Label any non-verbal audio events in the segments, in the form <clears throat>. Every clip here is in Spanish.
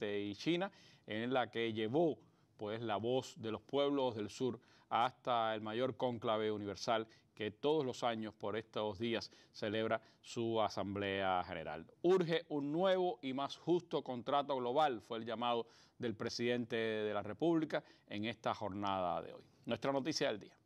y China, en la que llevó pues la voz de los pueblos del sur hasta el mayor cónclave universal que todos los años por estos días celebra su Asamblea General. Urge un nuevo y más justo contrato global, fue el llamado del presidente de la República en esta jornada de hoy. Nuestra noticia del día.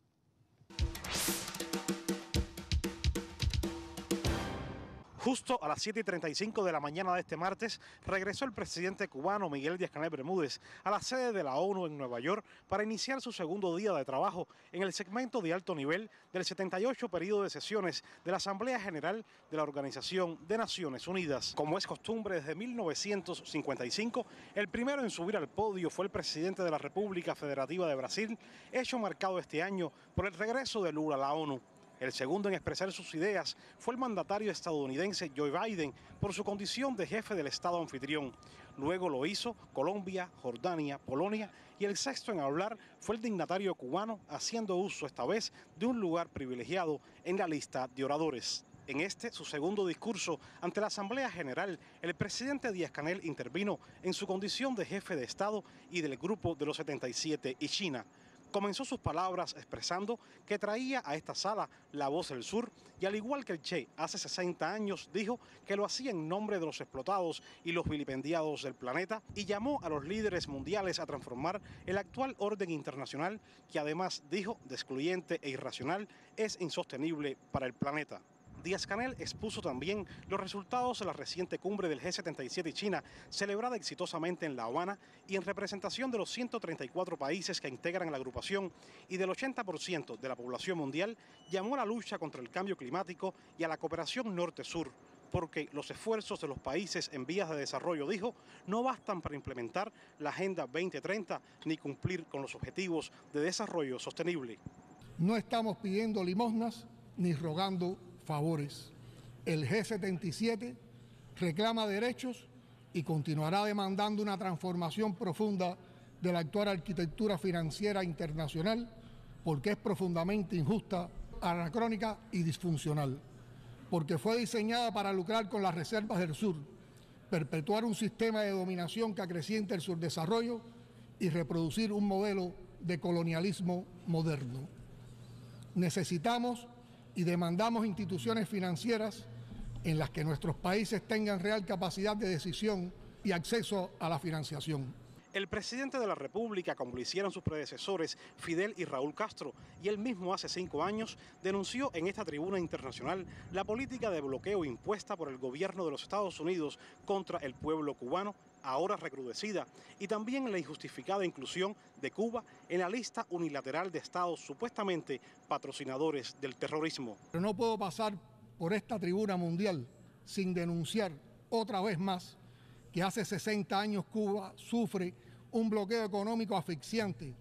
Justo a las 7 y 35 de la mañana de este martes, regresó el presidente cubano Miguel Díaz-Canel Bermúdez a la sede de la ONU en Nueva York para iniciar su segundo día de trabajo en el segmento de alto nivel del 78 periodo de sesiones de la Asamblea General de la Organización de Naciones Unidas. Como es costumbre desde 1955, el primero en subir al podio fue el presidente de la República Federativa de Brasil, hecho marcado este año por el regreso de Lula a la ONU. El segundo en expresar sus ideas fue el mandatario estadounidense Joe Biden por su condición de jefe del Estado anfitrión. Luego lo hizo Colombia, Jordania, Polonia y el sexto en hablar fue el dignatario cubano haciendo uso esta vez de un lugar privilegiado en la lista de oradores. En este, su segundo discurso ante la Asamblea General, el presidente Díaz Canel intervino en su condición de jefe de Estado y del Grupo de los 77 y China comenzó sus palabras expresando que traía a esta sala la voz del sur y al igual que el Che hace 60 años dijo que lo hacía en nombre de los explotados y los vilipendiados del planeta y llamó a los líderes mundiales a transformar el actual orden internacional que además dijo de excluyente e irracional es insostenible para el planeta. Díaz Canel expuso también los resultados de la reciente cumbre del G77 y China, celebrada exitosamente en La Habana y en representación de los 134 países que integran la agrupación y del 80% de la población mundial, llamó a la lucha contra el cambio climático y a la cooperación norte-sur porque los esfuerzos de los países en vías de desarrollo, dijo, no bastan para implementar la Agenda 2030 ni cumplir con los objetivos de desarrollo sostenible. No estamos pidiendo limosnas ni rogando favores. El G77 reclama derechos y continuará demandando una transformación profunda de la actual arquitectura financiera internacional porque es profundamente injusta, anacrónica y disfuncional, porque fue diseñada para lucrar con las reservas del sur, perpetuar un sistema de dominación que acreciente el subdesarrollo y reproducir un modelo de colonialismo moderno. Necesitamos y demandamos instituciones financieras en las que nuestros países tengan real capacidad de decisión y acceso a la financiación. El presidente de la República, como lo hicieron sus predecesores Fidel y Raúl Castro, y él mismo hace cinco años, denunció en esta tribuna internacional la política de bloqueo impuesta por el gobierno de los Estados Unidos contra el pueblo cubano ahora recrudecida, y también la injustificada inclusión de Cuba en la lista unilateral de estados supuestamente patrocinadores del terrorismo. Pero no puedo pasar por esta tribuna mundial sin denunciar otra vez más que hace 60 años Cuba sufre un bloqueo económico asfixiante,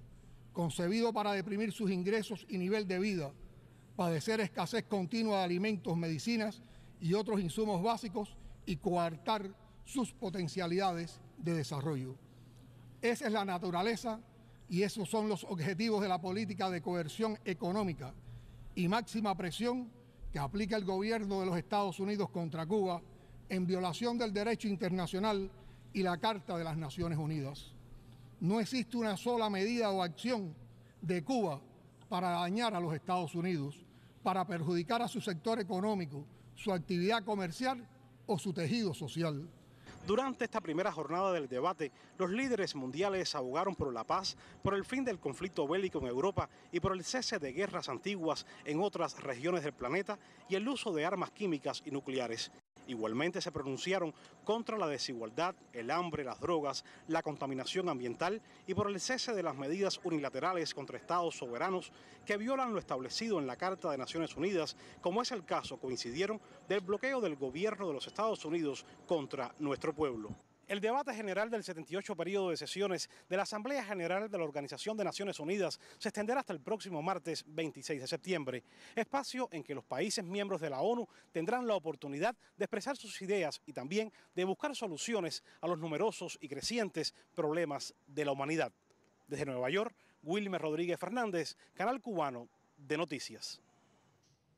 concebido para deprimir sus ingresos y nivel de vida, padecer escasez continua de alimentos, medicinas y otros insumos básicos y coartar sus potencialidades de desarrollo. Esa es la naturaleza y esos son los objetivos de la política de coerción económica y máxima presión que aplica el gobierno de los Estados Unidos contra Cuba en violación del derecho internacional y la Carta de las Naciones Unidas. No existe una sola medida o acción de Cuba para dañar a los Estados Unidos, para perjudicar a su sector económico, su actividad comercial o su tejido social. Durante esta primera jornada del debate, los líderes mundiales abogaron por la paz, por el fin del conflicto bélico en Europa y por el cese de guerras antiguas en otras regiones del planeta y el uso de armas químicas y nucleares. Igualmente se pronunciaron contra la desigualdad, el hambre, las drogas, la contaminación ambiental y por el cese de las medidas unilaterales contra estados soberanos que violan lo establecido en la Carta de Naciones Unidas, como es el caso, coincidieron, del bloqueo del gobierno de los Estados Unidos contra nuestro pueblo. El debate general del 78 periodo de sesiones de la Asamblea General de la Organización de Naciones Unidas se extenderá hasta el próximo martes 26 de septiembre, espacio en que los países miembros de la ONU tendrán la oportunidad de expresar sus ideas y también de buscar soluciones a los numerosos y crecientes problemas de la humanidad. Desde Nueva York, Wilmer Rodríguez Fernández, Canal Cubano de Noticias.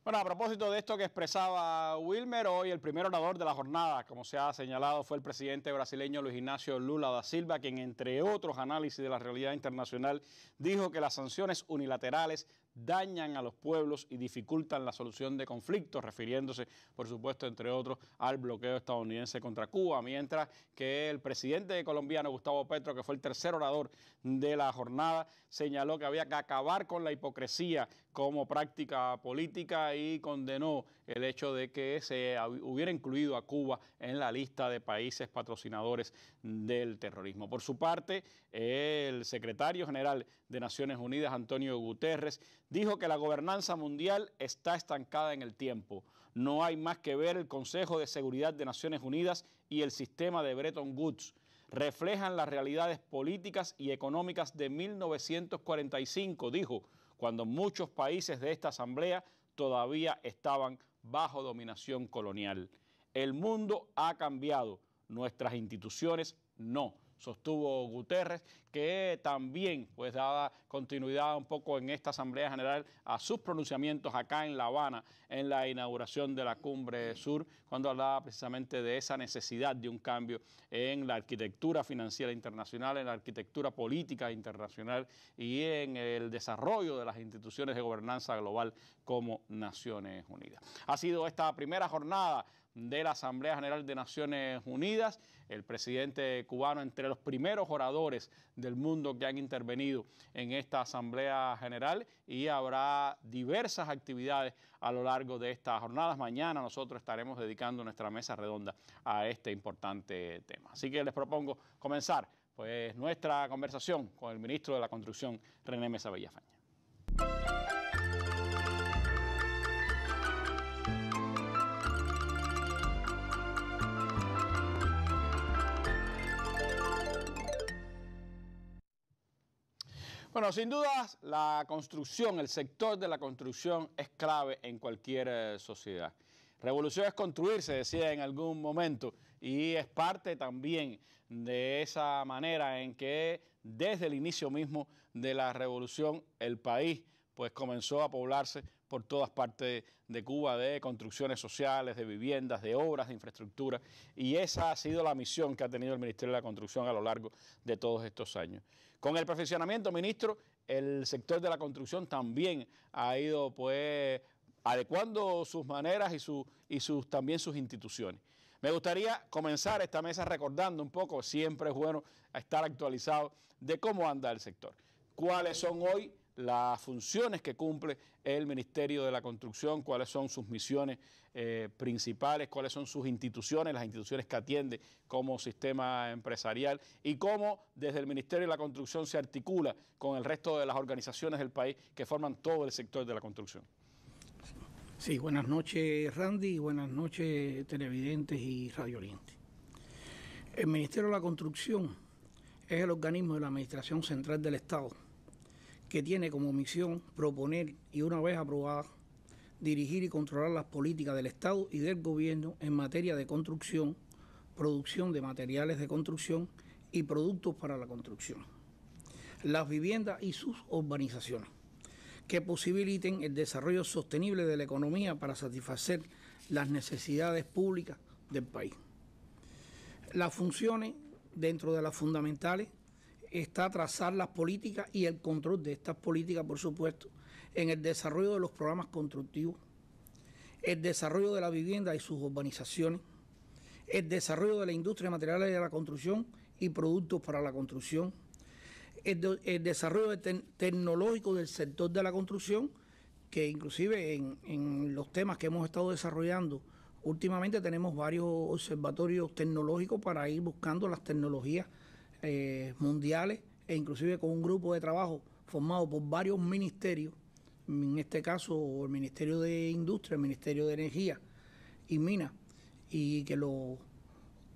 Bueno, a propósito de esto que expresaba Wilmer, hoy el primer orador de la jornada, como se ha señalado, fue el presidente brasileño Luis Ignacio Lula da Silva, quien entre otros análisis de la realidad internacional dijo que las sanciones unilaterales dañan a los pueblos y dificultan la solución de conflictos, refiriéndose, por supuesto, entre otros, al bloqueo estadounidense contra Cuba, mientras que el presidente colombiano Gustavo Petro, que fue el tercer orador de la jornada, señaló que había que acabar con la hipocresía como práctica política y condenó el hecho de que se hubiera incluido a Cuba en la lista de países patrocinadores del terrorismo. Por su parte, el secretario general de Naciones Unidas, Antonio Guterres, dijo que la gobernanza mundial está estancada en el tiempo. No hay más que ver el Consejo de Seguridad de Naciones Unidas y el sistema de Bretton Woods. Reflejan las realidades políticas y económicas de 1945, dijo, cuando muchos países de esta asamblea todavía estaban bajo dominación colonial. El mundo ha cambiado, nuestras instituciones no sostuvo Guterres, que también pues daba continuidad un poco en esta Asamblea General a sus pronunciamientos acá en La Habana en la inauguración de la Cumbre Sur, cuando hablaba precisamente de esa necesidad de un cambio en la arquitectura financiera internacional, en la arquitectura política internacional y en el desarrollo de las instituciones de gobernanza global como Naciones Unidas. Ha sido esta primera jornada de la Asamblea General de Naciones Unidas, el presidente cubano entre los primeros oradores del mundo que han intervenido en esta Asamblea General y habrá diversas actividades a lo largo de estas jornadas. Mañana nosotros estaremos dedicando nuestra mesa redonda a este importante tema. Así que les propongo comenzar pues nuestra conversación con el ministro de la Construcción, René Mesa Bellafaña. Bueno, sin dudas, la construcción, el sector de la construcción es clave en cualquier eh, sociedad. Revolución es construirse, decía en algún momento, y es parte también de esa manera en que desde el inicio mismo de la revolución el país pues comenzó a poblarse por todas partes de Cuba de construcciones sociales, de viviendas, de obras, de infraestructura, y esa ha sido la misión que ha tenido el Ministerio de la Construcción a lo largo de todos estos años. Con el perfeccionamiento, ministro, el sector de la construcción también ha ido pues adecuando sus maneras y, y sus, también sus instituciones. Me gustaría comenzar esta mesa recordando un poco, siempre es bueno estar actualizado de cómo anda el sector. ¿Cuáles son hoy las funciones que cumple el Ministerio de la Construcción, cuáles son sus misiones eh, principales, cuáles son sus instituciones, las instituciones que atiende como sistema empresarial y cómo desde el Ministerio de la Construcción se articula con el resto de las organizaciones del país que forman todo el sector de la construcción. Sí, buenas noches Randy, buenas noches televidentes y radioyentes. El Ministerio de la Construcción es el organismo de la Administración Central del Estado que tiene como misión proponer y una vez aprobada, dirigir y controlar las políticas del Estado y del Gobierno en materia de construcción, producción de materiales de construcción y productos para la construcción, las viviendas y sus urbanizaciones, que posibiliten el desarrollo sostenible de la economía para satisfacer las necesidades públicas del país. Las funciones dentro de las fundamentales está trazar las políticas y el control de estas políticas, por supuesto, en el desarrollo de los programas constructivos, el desarrollo de la vivienda y sus urbanizaciones, el desarrollo de la industria de materiales de la construcción y productos para la construcción, el, desarrollo tecnológico del sector de la construcción, que inclusive en, en los temas que hemos estado desarrollando últimamente tenemos varios observatorios tecnológicos para ir buscando las tecnologías eh, mundiales e inclusive con un grupo de trabajo formado por varios ministerios, en este caso el Ministerio de Industria, el Ministerio de Energía y Minas, y que lo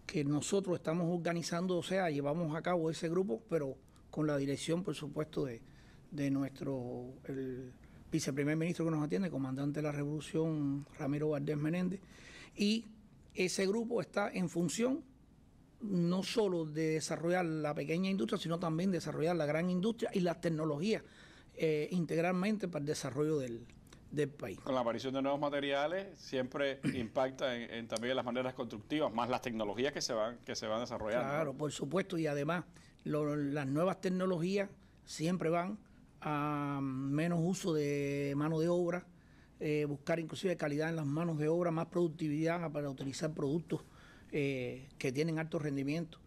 que nosotros estamos organizando, o sea, llevamos a cabo ese grupo, pero con la dirección, por supuesto, de, de nuestro el viceprimer ministro que nos atiende, comandante de la Revolución, Ramiro Valdés Menéndez, y ese grupo está en función no solo de desarrollar la pequeña industria, sino también desarrollar la gran industria y las tecnologías eh, integralmente para el desarrollo del, del país. Con la aparición de nuevos materiales siempre <clears throat> impacta en, también las maneras constructivas, más las tecnologías que se van, que se van desarrollando. Claro, por supuesto, y además las nuevas tecnologías siempre van a menos uso de mano de obra, eh, buscar inclusive calidad en las manos de obra, más productividad para utilizar productos eh, que tienen alto rendimiento.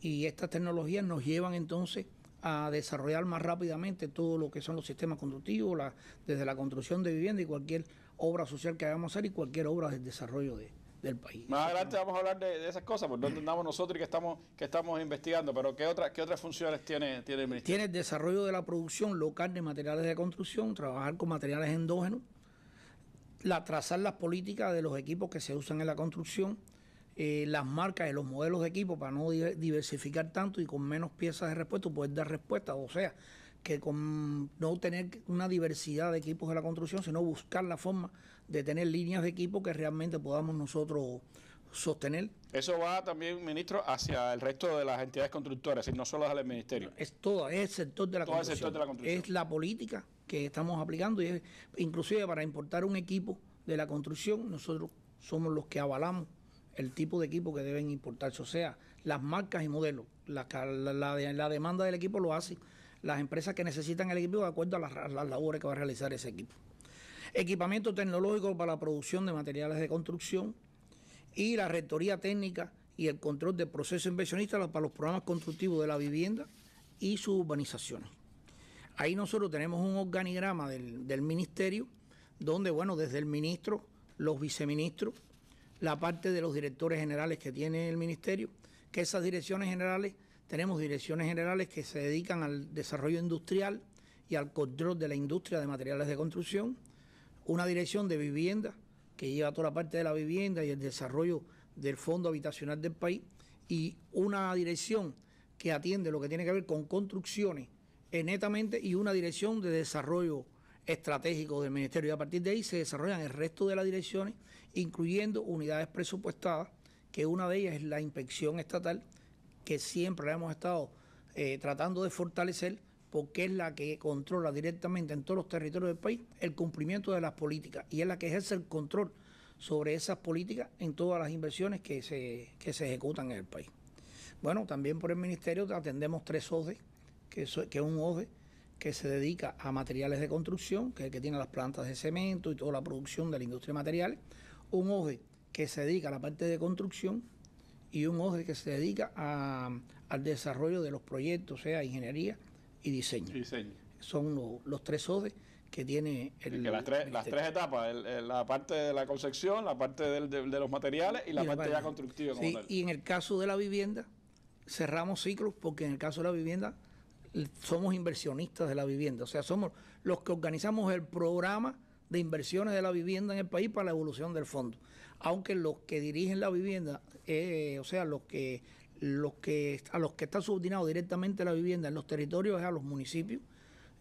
Y estas tecnologías nos llevan entonces a desarrollar más rápidamente todo lo que son los sistemas constructivos, desde la construcción de vivienda y cualquier obra social que hagamos hacer y cualquier obra del desarrollo del país. Más adelante vamos a hablar de, esas cosas, por donde andamos nosotros y que estamos, que estamos investigando, pero ¿qué, otra, qué otras funciones tiene, tiene el Ministerio? Tiene el desarrollo de la producción local de materiales de construcción, trabajar con materiales endógenos, la, trazar las políticas de los equipos que se usan en la construcción, eh, las marcas y los modelos de equipo para no diversificar tanto y con menos piezas de respuesta poder dar respuesta. O sea, que con no tener una diversidad de equipos de la construcción, sino buscar la forma de tener líneas de equipo que realmente podamos nosotros sostener. Eso va también, ministro, hacia el resto de las entidades constructoras, y no solo al ministerio. Es todo, es el sector de la, construcción. Es la política que estamos aplicando y es, inclusive para importar un equipo de la construcción, nosotros somos los que avalamos el tipo de equipo que deben importarse, o sea, las marcas y modelos. La, la, demanda del equipo lo hacen las empresas que necesitan el equipo de acuerdo a las, labores que va a realizar ese equipo. Equipamiento tecnológico para la producción de materiales de construcción y la rectoría técnica y el control del proceso inversionista para los programas constructivos de la vivienda y sus urbanizaciones. Ahí nosotros tenemos un organigrama del, del ministerio donde, bueno, desde el ministro, los viceministros, la parte de los directores generales que tiene el ministerio, que esas direcciones generales, tenemos direcciones generales que se dedican al desarrollo industrial y al control de la industria de materiales de construcción, una dirección de vivienda que lleva toda la parte de la vivienda y el desarrollo del fondo habitacional del país, y una dirección que atiende lo que tiene que ver con construcciones netamente y una dirección de desarrollo estratégico del ministerio. Y a partir de ahí se desarrollan el resto de las direcciones incluyendo unidades presupuestadas, que una de ellas es la inspección estatal, que siempre hemos estado eh, tratando de fortalecer porque es la que controla directamente en todos los territorios del país el cumplimiento de las políticas y es la que ejerce el control sobre esas políticas en todas las inversiones que se, que se ejecutan en el país. Bueno, también por el Ministerio atendemos tres ODE, que, es un ODE que se dedica a materiales de construcción, que es el que tiene las plantas de cemento y toda la producción de la industria de materiales un OGE que se dedica a la parte de construcción y un OGE que se dedica al desarrollo de los proyectos, o sea, ingeniería y diseño. Son los tres OGE que tiene el... las, tres, las tres etapas, la parte de la concepción, la parte de, los materiales y la parte ya constructiva. sí, y en el caso de la vivienda, cerramos ciclos porque en el caso de la vivienda somos inversionistas de la vivienda, o sea, somos los que organizamos el programa de inversiones de la vivienda en el país para la evolución del fondo. Aunque los que dirigen la vivienda, eh, o sea, los que, los que, a los que está subordinado directamente la vivienda en los territorios es a los municipios,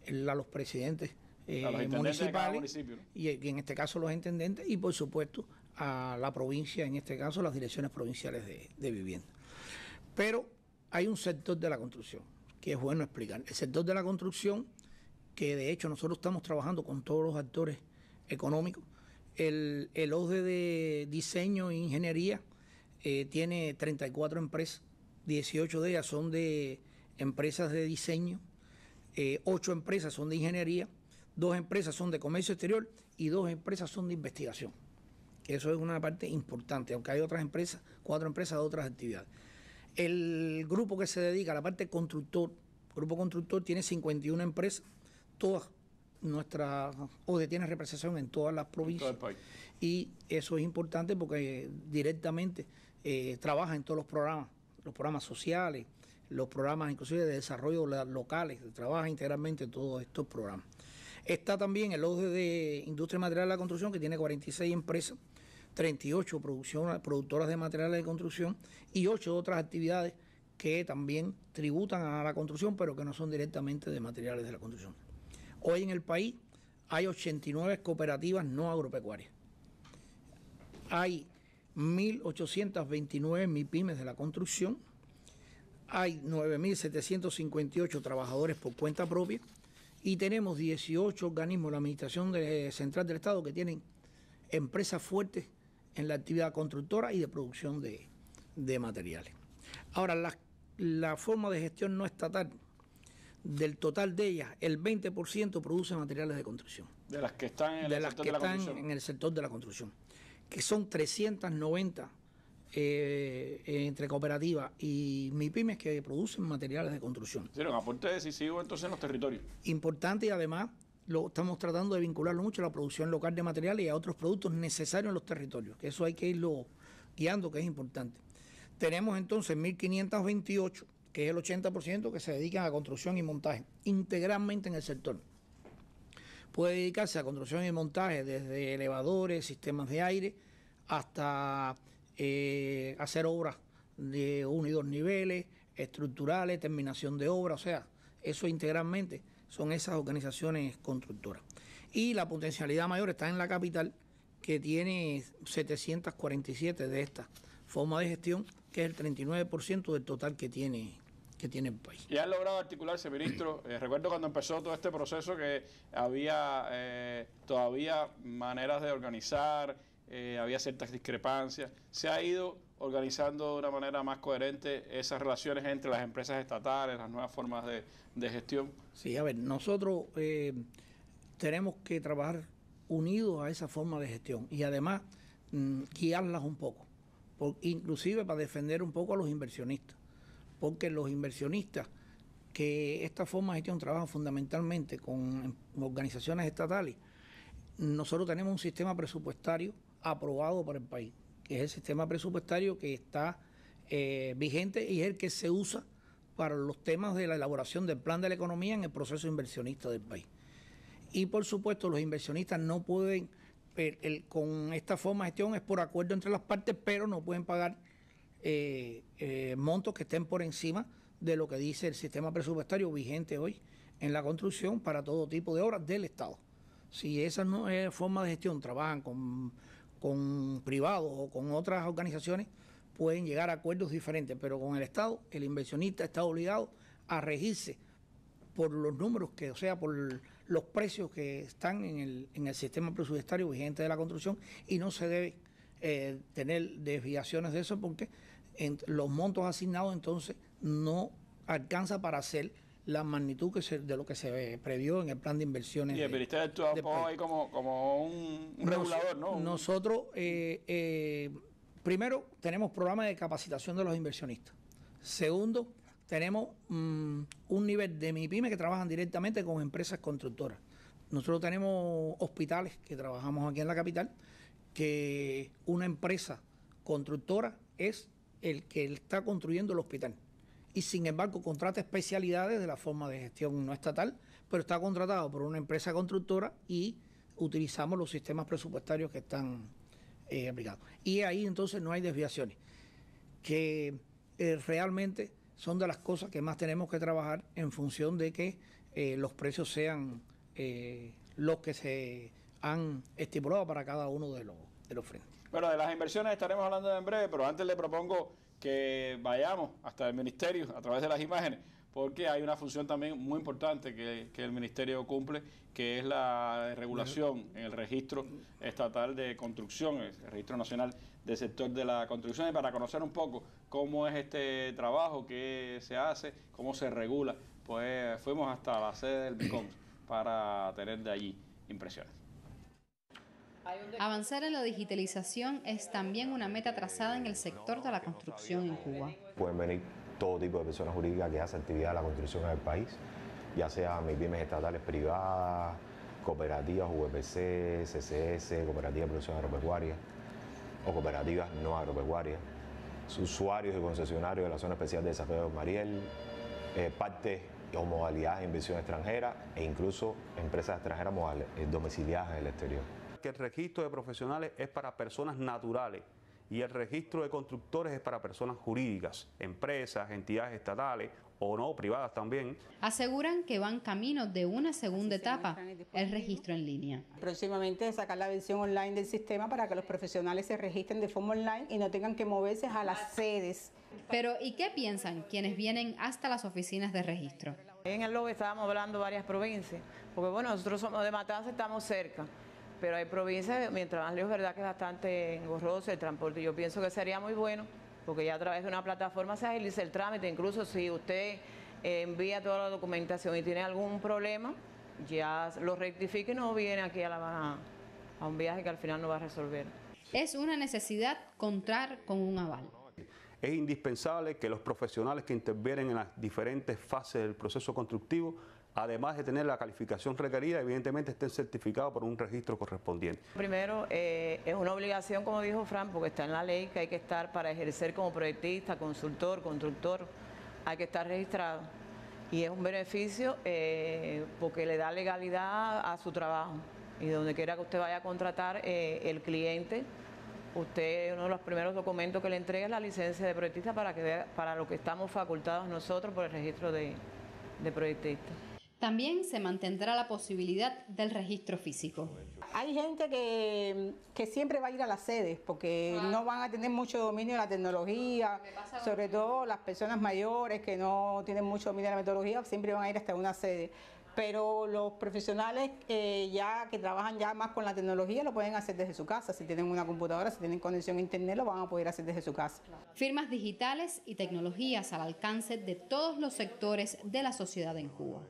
a los presidentes eh, municipales y, en este caso los intendentes y por supuesto a la provincia, en este caso las direcciones provinciales de, de vivienda. Pero hay un sector de la construcción que es bueno explicar. El sector de la construcción, que de hecho nosotros estamos trabajando con todos los actores económico. El, el ODE de diseño e ingeniería eh, tiene 34 empresas, 18 de ellas son de empresas de diseño, eh, 8 empresas son de ingeniería, dos empresas son de comercio exterior y dos empresas son de investigación. Eso es una parte importante, aunque hay otras empresas, cuatro empresas de otras actividades. El grupo que se dedica a la parte constructor, grupo constructor tiene 51 empresas, todas nuestra ODE tiene representación en todas las provincias y eso es importante porque directamente eh, trabaja en todos los programas, los programas sociales, los programas inclusive de desarrollo locales, trabaja integralmente en todos estos programas. Está también el ODE de Industria Material de la Construcción que tiene 46 empresas, 38 productoras de materiales de construcción y 8 otras actividades que también tributan a la construcción pero que no son directamente de materiales de la construcción. Hoy en el país hay 89 cooperativas no agropecuarias. Hay 1.829 MIPIMES de la construcción. Hay 9.758 trabajadores por cuenta propia y tenemos 18 organismos de la Administración Central del Estado que tienen empresas fuertes en la actividad constructora y de producción de, materiales. Ahora, la, forma de gestión no estatal, del total de ellas, el 20% produce materiales de construcción. De las que están en el sector de la construcción. en el sector de la construcción, que son 390 eh, entre cooperativas y MIPIMES que producen materiales de construcción. Un aporte decisivo entonces en los territorios. Importante y además lo estamos tratando de vincularlo mucho a la producción local de materiales y a otros productos necesarios en los territorios, que eso hay que irlo guiando, que es importante. Tenemos entonces 1.528, que es el 80% que se dedican a construcción y montaje, integralmente en el sector. Puede dedicarse a construcción y montaje desde elevadores, sistemas de aire, hasta eh, hacer obras de uno y dos niveles, estructurales, terminación de obras, o sea, eso integralmente son esas organizaciones constructoras. Y la potencialidad mayor está en la capital, que tiene 747 de estas formas de gestión, que es el 39% del total que tiene que tiene el país. ¿Y han logrado articularse, ministro? Eh, recuerdo cuando empezó todo este proceso que había eh, todavía maneras de organizar, eh, había ciertas discrepancias. ¿Se ha ido organizando de una manera más coherente esas relaciones entre las empresas estatales, las nuevas formas de, gestión? Sí, a ver, nosotros tenemos que trabajar unidos a esa forma de gestión y además mm, guiarlas un poco, inclusive para defender un poco a los inversionistas, porque los inversionistas que esta forma de gestión trabajan fundamentalmente con organizaciones estatales, nosotros tenemos un sistema presupuestario aprobado por el país que es el sistema presupuestario que está eh, vigente y es el que se usa para los temas de la elaboración del plan de la economía en el proceso inversionista del país. Y por supuesto los inversionistas no pueden, con esta forma de gestión es por acuerdo entre las partes, pero no pueden pagar eh, eh, montos que estén por encima de lo que dice el sistema presupuestario vigente hoy en la construcción para todo tipo de obras del Estado. Si esa no es forma de gestión, trabajan con con privados o con otras organizaciones pueden llegar a acuerdos diferentes, pero con el Estado, el inversionista está obligado a regirse por los números que, o sea, por los precios que están en el, en el sistema presupuestario vigente de la construcción y no se debe eh, tener desviaciones de eso porque los montos asignados entonces no alcanza para hacer la magnitud que de lo que se previó en el plan de inversiones. Y el Ministerio poco ahí como, un, regulador, ¿no? Nosotros, eh, eh, primero, tenemos programas de capacitación de los inversionistas. Segundo, tenemos mm, un nivel de MIPYME que trabajan directamente con empresas constructoras. Nosotros tenemos hospitales que trabajamos aquí en la capital, que una empresa constructora es el que está construyendo el hospital y sin embargo contrata especialidades de la forma de gestión no estatal, pero está contratado por una empresa constructora y utilizamos los sistemas presupuestarios que están eh, aplicados. Y ahí entonces no hay desviaciones, que eh, realmente son de las cosas que más tenemos que trabajar en función de que eh, los precios sean los que se han estipulado para cada uno de los, de los frentes. Bueno, de las inversiones estaremos hablando en breve, pero antes le propongo que vayamos hasta el ministerio a través de las imágenes, porque hay una función también muy importante que, el ministerio cumple, que es la regulación en el registro estatal de construcción, el registro nacional del sector de la construcción, y para conocer un poco cómo es este trabajo, qué se hace, cómo se regula, pues fuimos hasta la sede del BICOM para tener de allí impresiones. Avanzar en la digitalización es también una meta trazada en el sector de la construcción en Cuba. Pueden venir todo tipo de personas jurídicas que hacen actividad de la construcción en el país, ya sea pymes estatales privadas, cooperativas VPC, CCS, cooperativas de producción agropecuaria o cooperativas no agropecuarias, usuarios y concesionarios de la zona especial de desarrollo de Mariel, eh, partes o modalidades de inversión extranjera e incluso empresas extranjeras eh, domiciliadas en el exterior que el registro de profesionales es para personas naturales y el registro de constructores es para personas jurídicas, empresas, entidades estatales o no, privadas también. Aseguran que van camino de una segunda etapa, el registro en línea. Próximamente sacar la versión online del sistema para que los profesionales se registren de forma online y no tengan que moverse a las sedes. Pero ¿y qué piensan quienes vienen hasta las oficinas de registro? En el lobby estábamos hablando varias provincias, porque bueno, nosotros somos de Matanza, estamos cerca, pero hay provincias, mientras más lejos, verdad que es bastante engorroso el transporte. Yo pienso que sería muy bueno porque ya a través de una plataforma se agiliza el trámite, incluso si usted eh, envía toda la documentación y tiene algún problema, ya lo rectifique y no viene aquí a, la, a un viaje que al final no va a resolver. Es una necesidad contar con un aval. Es indispensable que los profesionales que intervienen en las diferentes fases del proceso constructivo además de tener la calificación requerida, evidentemente estén certificados por un registro correspondiente. Primero, eh, es una obligación, como dijo Fran, porque está en la ley que hay que estar para ejercer como proyectista, consultor, constructor, hay que estar registrado. Y es un beneficio eh, porque le da legalidad a su trabajo. Y donde quiera que usted vaya a contratar, eh, el cliente, usted uno de los primeros documentos que le entrega es la licencia de proyectista para que vea para lo que estamos facultados nosotros por el registro de, de proyectistas. También se mantendrá la posibilidad del registro físico. Hay gente que, que siempre va a ir a las sedes porque no van a tener mucho dominio de la tecnología, sobre todo las personas mayores que no tienen mucho dominio de la metodología, siempre van a ir hasta una sede. Pero los profesionales eh, ya que trabajan ya más con la tecnología lo pueden hacer desde su casa. Si tienen una computadora, si tienen conexión a internet, lo van a poder hacer desde su casa. Firmas digitales y tecnologías al alcance de todos los sectores de la sociedad en Cuba.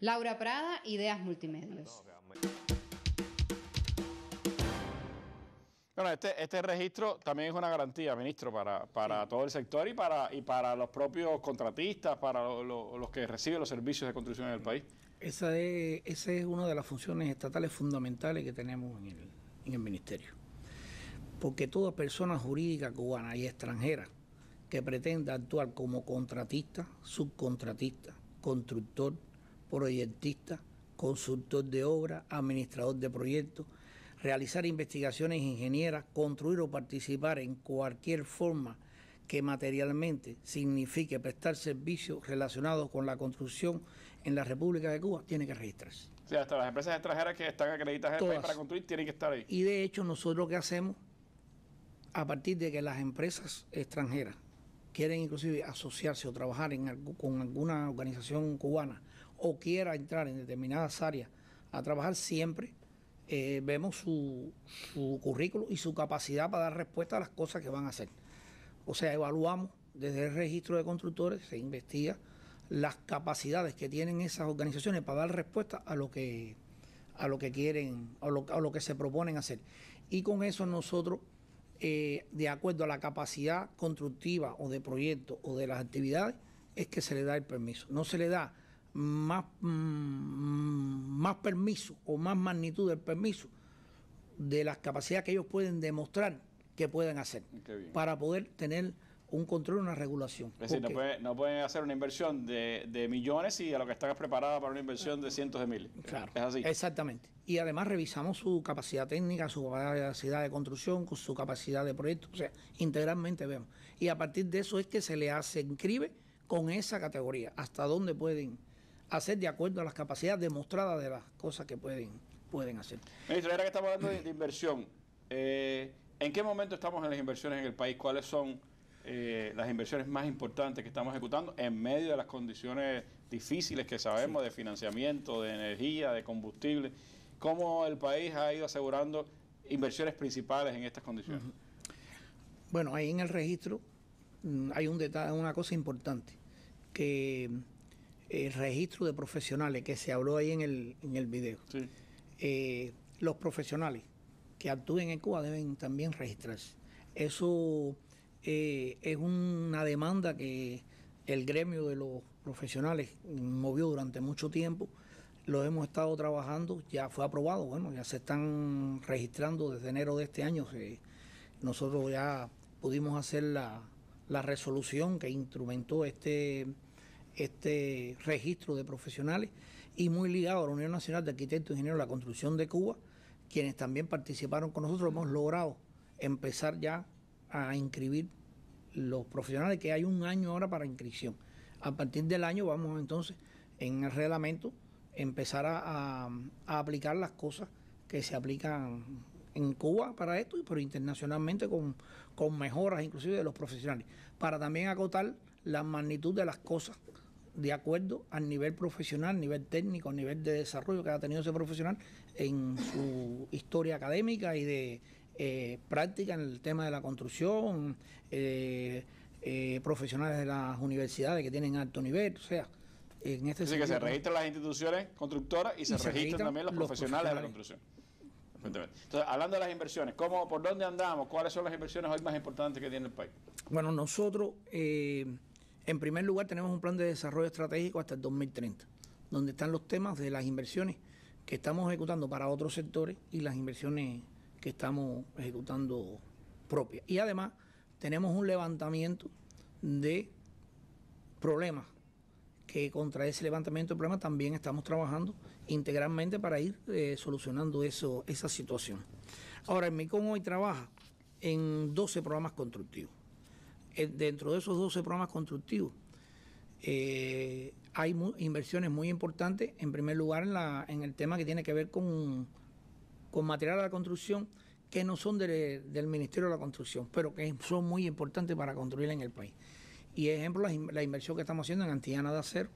Laura Prada, Ideas Multimedios. Bueno, este, este registro también es una garantía, ministro, para, para todo el sector y para, y para los propios contratistas, para los que reciben los servicios de construcción en el país. Esa es, esa es una de las funciones estatales fundamentales que tenemos en el, en el ministerio. Porque toda persona jurídica cubana y extranjera que pretenda actuar como contratista, subcontratista, constructor, proyectista, consultor de obra, administrador de proyectos, realizar investigaciones ingenieras, construir o participar en cualquier forma que materialmente signifique prestar servicios relacionados con la construcción en la República de Cuba, tiene que registrarse. O sea, hasta las empresas extranjeras que están acreditadas en el país para construir tienen que estar ahí. Y de hecho, nosotros lo que hacemos, a partir de que las empresas extranjeras quieren inclusive asociarse o trabajar con alguna organización cubana o quiera entrar en determinadas áreas a trabajar, siempre eh, vemos su, currículo y su capacidad para dar respuesta a las cosas que van a hacer. O sea, evaluamos desde el registro de constructores, se investiga las capacidades que tienen esas organizaciones para dar respuesta a lo que a lo que quieren a lo que se proponen hacer. Y con eso nosotros, eh, de acuerdo a la capacidad constructiva o de proyecto o de las actividades, es que se le da el permiso. No se le da más, mm, más permiso o más magnitud del permiso de las capacidades que ellos pueden demostrar que pueden hacer para poder tener un control, una regulación. Es decir, no, pueden hacer una inversión de, millones y a lo que están preparada para una inversión de cientos de miles. Claro, es así. Exactamente. Y además revisamos su capacidad técnica, su capacidad de construcción, su capacidad de proyecto, o sea, integralmente vemos. Y a partir de eso es que se le hace inscribe con esa categoría, hasta dónde pueden hacer de acuerdo a las capacidades demostradas de las cosas que pueden, pueden hacer. Ministro, ahora que estamos hablando de, inversión, eh, ¿en qué momento estamos en las inversiones en el país? ¿Cuáles son eh, las inversiones más importantes que estamos ejecutando en medio de las condiciones difíciles que sabemos de financiamiento, de energía, de combustible? ¿Cómo el país ha ido asegurando inversiones principales en estas condiciones? Bueno, ahí en el registro mm, hay un detalle, una cosa importante, que el registro de profesionales que se habló ahí en el, en el video. Eh, los profesionales que actúen en Cuba deben también registrarse. Eso eh, es una demanda que el gremio de los profesionales movió durante mucho tiempo. Lo hemos estado trabajando, ya fue aprobado, bueno, ya se están registrando desde enero de este año. nosotros ya pudimos hacer la, la resolución que instrumentó este este registro de profesionales y muy ligado a la Unión Nacional de Arquitectos e Ingenieros de la Construcción de Cuba, quienes también participaron con nosotros, hemos logrado empezar ya a inscribir los profesionales, que hay un año ahora para inscripción. A partir del año vamos entonces en el reglamento empezar a, aplicar las cosas que se aplican en Cuba para esto, pero internacionalmente con, con mejoras inclusive de los profesionales, para también acotar la magnitud de las cosas de acuerdo al nivel profesional, nivel técnico, nivel de desarrollo que ha tenido ese profesional en su historia académica y de eh, práctica en el tema de la construcción, eh, eh, profesionales de las universidades que tienen alto nivel, o sea, en este Así que se registran las instituciones constructoras y, se, registran, también los, profesionales, de la construcción. Entonces, hablando de las inversiones, ¿cómo, ¿por dónde andamos? ¿Cuáles son las inversiones hoy más importantes que tiene el país? Bueno, nosotros, en primer lugar, tenemos un plan de desarrollo estratégico hasta el 2030, donde están los temas de las inversiones que estamos ejecutando para otros sectores y las inversiones que estamos ejecutando propias. Y además tenemos un levantamiento de problemas, que contra ese levantamiento de problemas también estamos trabajando integralmente para ir eh, solucionando eso, esa situación. Ahora, el MICON hoy trabaja en 12 programas constructivos. Dentro de esos 12 programas constructivos, eh, hay inversiones muy importantes, en primer lugar en, la, en el tema que tiene que ver con, con material de la construcción que no son del Ministerio de la Construcción, pero que son muy importantes para construir en el país. Y ejemplo, la, inversión que estamos haciendo en Antillana de Acero,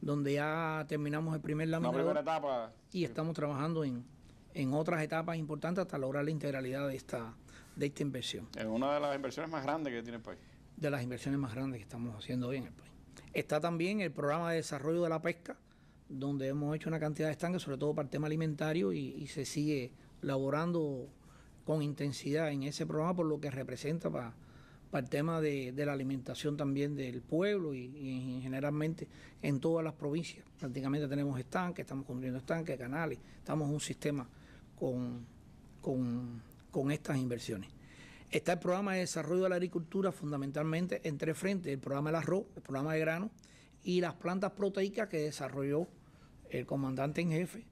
donde ya terminamos el primer laminador etapa. y estamos trabajando en, en otras etapas importantes hasta lograr la integralidad de esta, de esta inversión. Es una de las inversiones más grandes que tiene el país. De las inversiones más grandes que estamos haciendo hoy en el país. Está también el programa de desarrollo de la pesca, donde hemos hecho una cantidad de estanques, sobre todo para el tema alimentario, y, se sigue laborando con intensidad en ese programa por lo que representa para, para el tema de, la alimentación también del pueblo y, generalmente en todas las provincias. Prácticamente tenemos estanques, estamos construyendo estanques, canales, estamos en un sistema con, con, con estas inversiones. Está el programa de desarrollo de la agricultura fundamentalmente en tres frentes, el programa del arroz, el programa de grano y las plantas proteicas que desarrolló el comandante en jefe,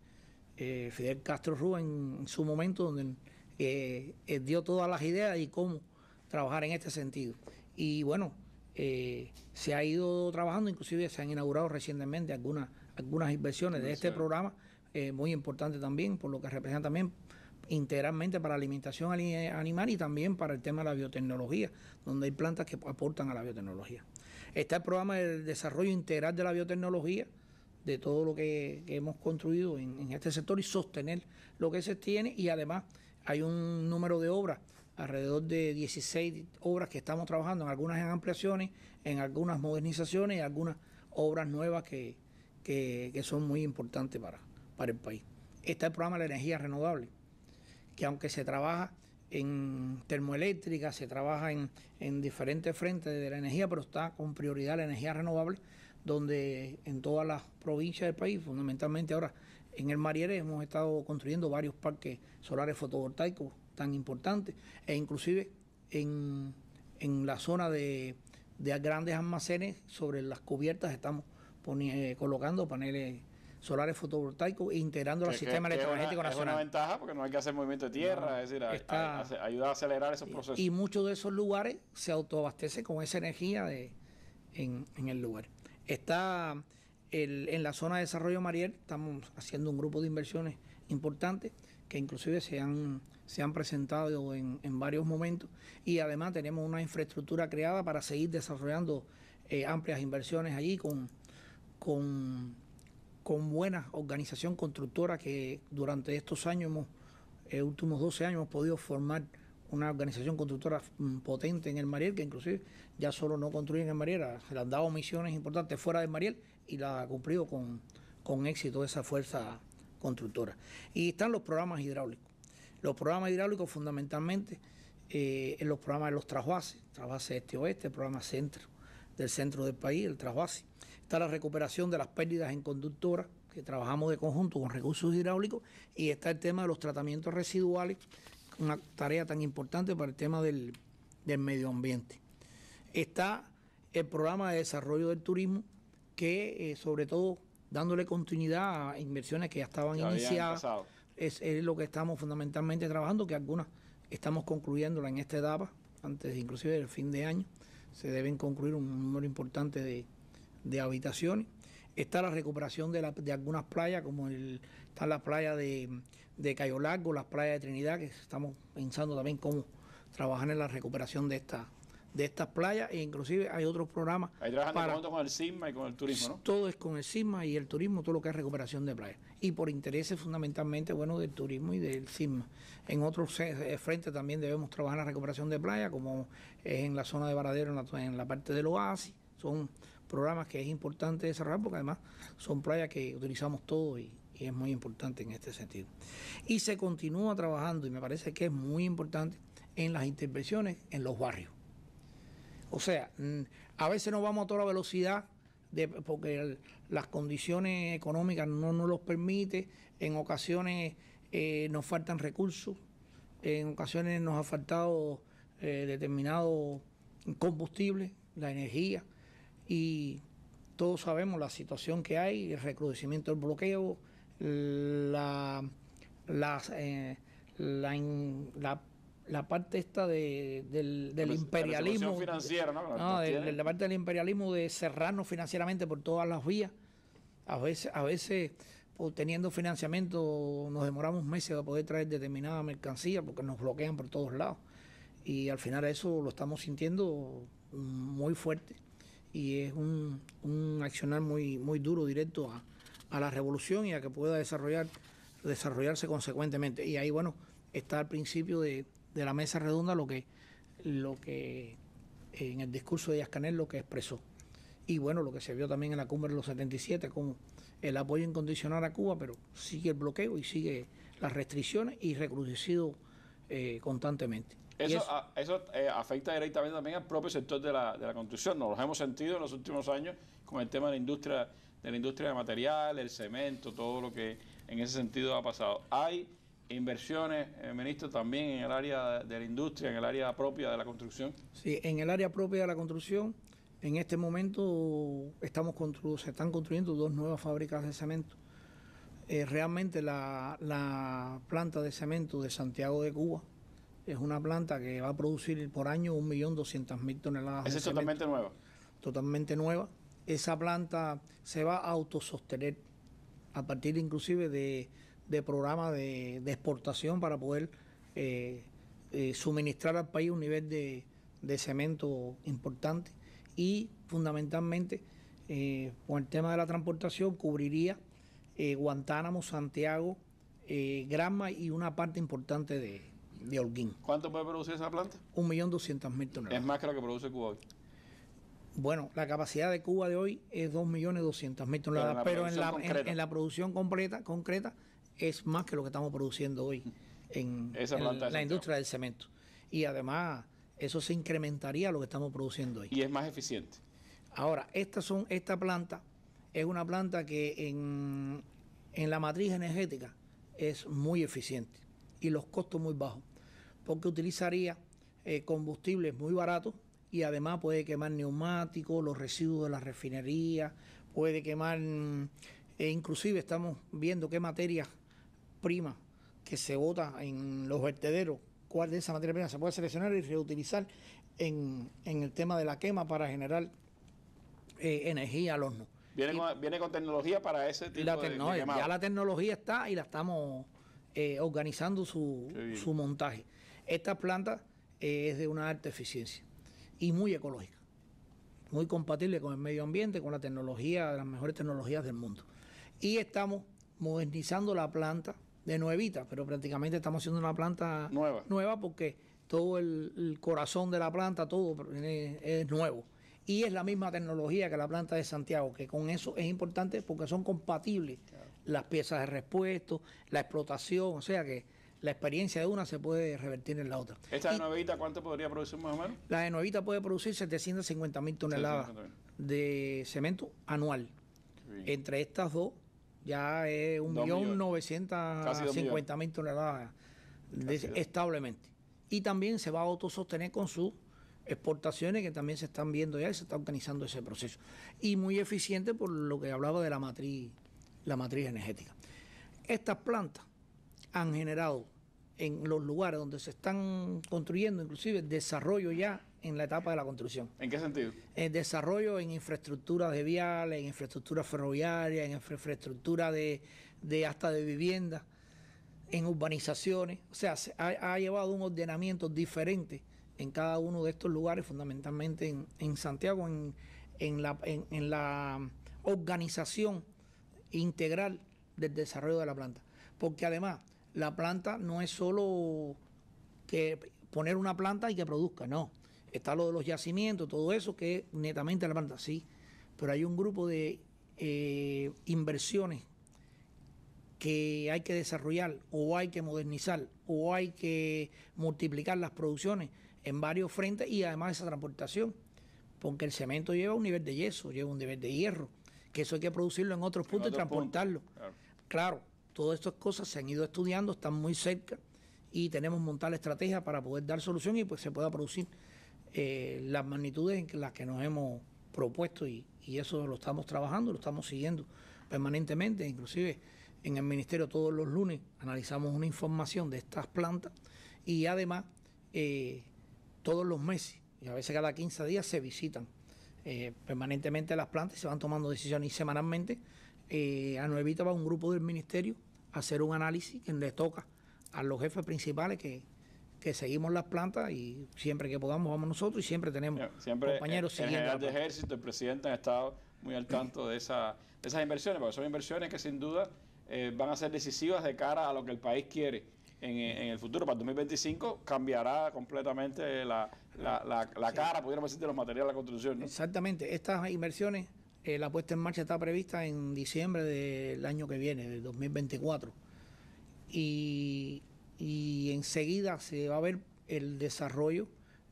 eh, Fidel Castro Rúa, en, su momento, donde eh, eh, dio todas las ideas y cómo trabajar en este sentido. Y bueno, se ha ido trabajando, inclusive se han inaugurado recientemente algunas, algunas inversiones de este programa, muy importante también, por lo que representa también integralmente para alimentación animal y también para el tema de la biotecnología, donde hay plantas que aportan a la biotecnología. Está el programa de desarrollo integral de la biotecnología, de todo lo que, hemos construido en, este sector y sostener lo que se tiene y además hay un número de obras, alrededor de 16 obras que estamos trabajando, en algunas en ampliaciones, en algunas modernizaciones y algunas obras nuevas que, son muy importantes para, para el país. Está el programa de la energía renovable que aunque se trabaja en termoeléctrica, se trabaja en, diferentes frentes de la energía, pero está con prioridad la energía renovable, donde en todas las provincias del país, fundamentalmente ahora en el Mariere, hemos estado construyendo varios parques solares fotovoltaicos tan importantes, e inclusive en, la zona de, grandes almacenes, sobre las cubiertas estamos colocando paneles solares fotovoltaicos e integrando el sistema electroenergético nacional. Es una ventaja porque no hay que hacer movimiento de tierra, es decir, ayuda a acelerar esos procesos. Y, muchos de esos lugares se autoabastece con esa energía de, en, el lugar. Está en la zona de desarrollo Mariel, estamos haciendo un grupo de inversiones importantes que inclusive se han, se han presentado en, varios momentos y además tenemos una infraestructura creada para seguir desarrollando eh, amplias inversiones allí con, con con buena organización constructora que durante estos años, hemos, eh, últimos 12 años, hemos podido formar una organización constructora mm, potente en el Mariel, que inclusive ya solo no construyen en el Mariel, se le han dado misiones importantes fuera del Mariel y la ha cumplido con, con éxito esa fuerza constructora. Y están los programas hidráulicos. Los programas hidráulicos fundamentalmente eh, en los programas de los trasvases, trasvase este-oeste, el programa centro del centro del país, el trasvase está la recuperación de las pérdidas en conductoras, que trabajamos de conjunto con recursos hidráulicos, y está el tema de los tratamientos residuales, una tarea tan importante para el tema del, medio ambiente. Está el programa de desarrollo del turismo, que eh, sobre todo dándole continuidad a inversiones que ya estaban iniciadas, es, lo que estamos fundamentalmente trabajando, que algunas estamos concluyéndola en esta etapa, antes inclusive del fin de año. Se deben concluir un número importante de, de habitaciones. Está la recuperación de, la- de algunas playas, como el, está la playa de, de Cayo Largo, las playas de Trinidad, que estamos pensando también cómo trabajar en la recuperación de, esta, de estas playas. E inclusive hay otros programas Ahí trabajan para- con el CISMA y con el turismo, ¿no? todo es con el CISMA y el turismo, todo lo que es recuperación de playas. Y por intereses fundamentalmente, bueno, del turismo y del CISMA. En otros eh, frentes también debemos trabajar en la recuperación de playas, como es en la zona de Varadero, en la, en la parte del oasis. Son programas que es importante desarrollar porque además son playas que utilizamos todos y, es muy importante en este sentido. Y se continúa trabajando, y me parece que es muy importante, en las intervenciones en los barrios. O sea, mm, a veces no vamos a toda la velocidad porque las condiciones económicas no nos los permite, en ocasiones eh, nos faltan recursos, en ocasiones nos ha faltado eh, determinado combustible, la energía, y todos sabemos la situación que hay, el recrudecimiento del bloqueo, la, las, eh, la, in- la, la parte esta de- del, del La imperialismo. financiera, ¿no? De, de la parte del imperialismo de cerrarnos financieramente por todas las vías. A veces, a veces por teniendo financiamiento nos demoramos meses para poder traer determinada mercancía porque nos bloquean por todos lados. Y al final eso lo estamos sintiendo muy fuerte y es un, un accionar muy, muy duro, directo a, a la revolución y a que pueda desarrollar, desarrollarse consecuentemente. Y ahí, bueno, está al principio de, de la mesa redonda lo que, lo que en el discurso de Díaz Canel lo que expresó. Y bueno, lo que se vio también en la cumbre de los 77, como el apoyo incondicional a Cuba, pero sigue el bloqueo y sigue las restricciones y recrudecido eh, constantemente. Eso, eso- a- eso eh, afecta directamente también al propio sector de la, de la construcción. Nos lo hemos sentido en los últimos años con el tema de la industria de la industria de material, el cemento, todo lo que en ese sentido ha pasado. Hay inversiones, eh, ministro, también en el área de la industria, en el área propia de la construcción. Sí, en el área propia de la construcción, en este momento estamos se están construyendo dos nuevas fábricas de cemento. Eh, realmente la, la planta de cemento de Santiago de Cuba es una planta que va a producir por año 1.200.000 toneladas Esa es totalmente nueva. totalmente nueva. Esa planta se va a autosostener a partir inclusive de, de programas de, de exportación para poder eh, eh, suministrar al país un nivel de, de cemento importante y fundamentalmente eh, con el tema de la transportación cubriría Guantánamo, Santiago, Granma y una parte importante de, de Holguín. ¿Cuánto puede producir esa planta? 1.200.000 toneladas. Es más que lo que produce Cuba hoy. Bueno, la capacidad de Cuba de hoy es 2.200.000 toneladas, Pero en la pero en la, producción en- concreta. en la producción completa, concreta es más que lo que estamos produciendo hoy en, Esa planta la industria del cemento. Y además, eso se incrementaría a lo que estamos produciendo hoy. Y es más eficiente. Ahora, estas son, esta planta es una planta que en, en la matriz energética es muy eficiente y los costos muy bajos, porque utilizaría eh, combustibles muy baratos y además puede quemar neumáticos, los residuos de la refinería, puede quemar, mm, e inclusive estamos viendo qué materias primas que se bota en los vertederos, cuál de esa materia prima se puede seleccionar y reutilizar en, en el tema de la quema para generar eh, energía al horno. Viene, con, viene con tecnología para ese tipo La de, de ya la tecnología está y la estamos eh, organizando su, su montaje. Esta planta eh, es de una alta eficiencia y muy ecológica, muy compatible con el medio ambiente, con la tecnología, las mejores tecnologías del mundo. Y estamos modernizando la planta de nuevita, pero prácticamente estamos haciendo una planta Nueva. nueva porque todo el, el corazón de la planta, todo es, es nuevo. Y es la misma tecnología que la planta de Santiago, que con eso es importante porque son compatibles las piezas de repuesto, la explotación, o sea que la experiencia de una se puede revertir en la otra. ¿Esta de nuevita cuánto podría producir más o menos? la de Nuevita puede producir 750 mil toneladas 750.000. de cemento anual. Entre estas dos ya es un Dos millón millones. novecientos Casi dos cincuenta mil toneladas de- establemente. Y también se va a autosostener con sus exportaciones que también se están viendo ya y se está organizando ese proceso. Y muy eficiente por lo que hablaba de la matriz, la matriz energética. Estas plantas han generado en los lugares donde se están construyendo, inclusive desarrollo ya en la etapa de la construcción. ¿En qué sentido? El desarrollo en infraestructuras de viales, en infraestructura ferroviaria, en infraestructura de, de hasta de vivienda, en urbanizaciones. O sea, se ha, ha, llevado un ordenamiento diferente en cada uno de estos lugares, fundamentalmente en, en Santiago, en, en, la, en, en la organización integral del desarrollo de la planta. Porque además, la planta no es solo que poner una planta y que produzca, no. Está lo de los yacimientos, todo eso que es netamente la planta, sí. Pero hay un grupo de eh, inversiones que hay que desarrollar o hay que modernizar o hay que multiplicar las producciones en varios frentes y además esa transportación, porque el cemento lleva un nivel de yeso, lleva un nivel de hierro, que eso hay que producirlo en otros puntos y transportarlo. Punto. Claro. claro Todas estas cosas se han ido estudiando, están muy cerca y tenemos montar la estrategia para poder dar solución y pues se pueda producir eh, las magnitudes en las que nos hemos propuesto y, eso lo estamos trabajando, lo estamos siguiendo permanentemente, inclusive en el ministerio todos los lunes analizamos una información de estas plantas y además eh, todos los meses y a veces cada 15 días se visitan eh, permanentemente las plantas y se van tomando decisiones y semanalmente a Nuevita va un grupo del ministerio hacer un análisis que le toca a los jefes principales que, que seguimos las plantas y siempre que podamos vamos nosotros y siempre tenemos siempre compañeros el. El de ejército, el presidente han estado muy al tanto de, esa, de esas inversiones, porque son inversiones que sin duda eh, van a ser decisivas de cara a lo que el país quiere. En, en, el futuro, para el 2025, cambiará completamente la, la, la, la sí. cara, pudiéramos decir, de los materiales de la construcción. ¿no? Exactamente. Estas inversiones eh, la puesta en marcha está prevista en diciembre del año que viene, del 2024. Y, y enseguida se va a ver el desarrollo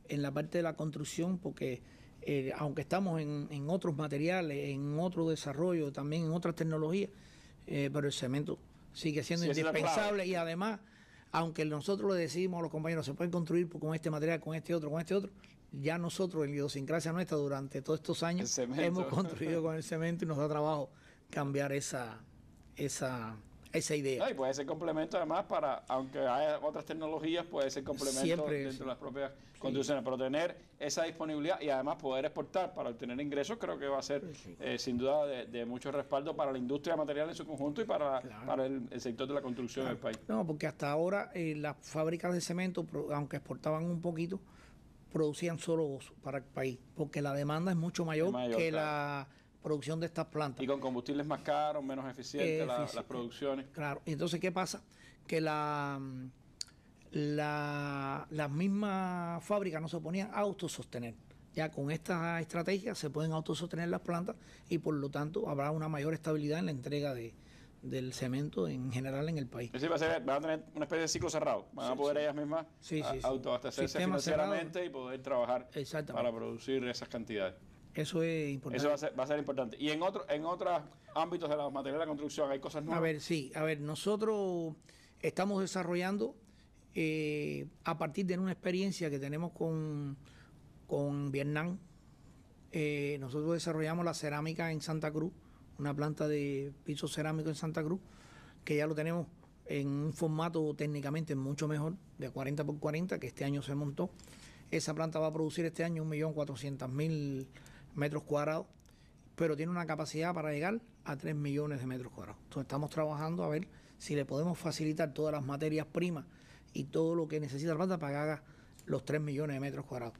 en la parte de la construcción, porque eh, aunque estamos en, en, otros materiales, en otro desarrollo, también en otras tecnologías, eh, pero el cemento sigue siendo sí, indispensable y además, aunque nosotros le decimos a los compañeros, se pueden construir con este material, con este otro, con este otro, ya nosotros en la idiosincrasia nuestra durante todos estos años hemos construido <laughs> con el cemento y nos da trabajo cambiar esa esa esa idea. Y puede ser complemento además para, aunque haya otras tecnologías, puede ser complemento Siempre, dentro de las propias sí. construcciones, pero tener esa disponibilidad y además poder exportar para obtener ingresos creo que va a ser sí. eh, sin duda de, de, mucho respaldo para la industria material en su conjunto y para, claro. para el, el, sector de la construcción claro. del país. No, porque hasta ahora eh, las fábricas de cemento, aunque exportaban un poquito, producían solo para el país, porque la demanda es mucho mayor, que claro. la producción de estas plantas. Y con combustibles más caros, menos eficientes eh, la, las producciones. Claro, entonces, ¿qué pasa? Que la, la, las mismas fábricas no se ponían a autosostener. Ya con esta estrategia se pueden autosostener las plantas y por lo tanto habrá una mayor estabilidad en la entrega de, del cemento en general en el país. Es decir, va a, ser, va a tener una especie de ciclo cerrado. Van sí, a poder sí. ellas mismas sí, autoabastecerse financieramente cerrado. y poder trabajar para producir esas cantidades. Eso es importante. Eso va a ser, va a ser importante. Y en otro, en otros ámbitos de los materiales de la construcción hay cosas nuevas. A ver, sí, a ver, nosotros estamos desarrollando eh, a partir de una experiencia que tenemos con, con Vietnam. Eh, nosotros desarrollamos la cerámica en Santa Cruz una planta de piso cerámico en Santa Cruz, que ya lo tenemos en un formato técnicamente mucho mejor, de 40 por 40, que este año se montó. Esa planta va a producir este año 1.400.000 metros cuadrados, pero tiene una capacidad para llegar a 3 millones de metros cuadrados. Entonces estamos trabajando a ver si le podemos facilitar todas las materias primas y todo lo que necesita la planta para que haga los 3 millones de metros cuadrados.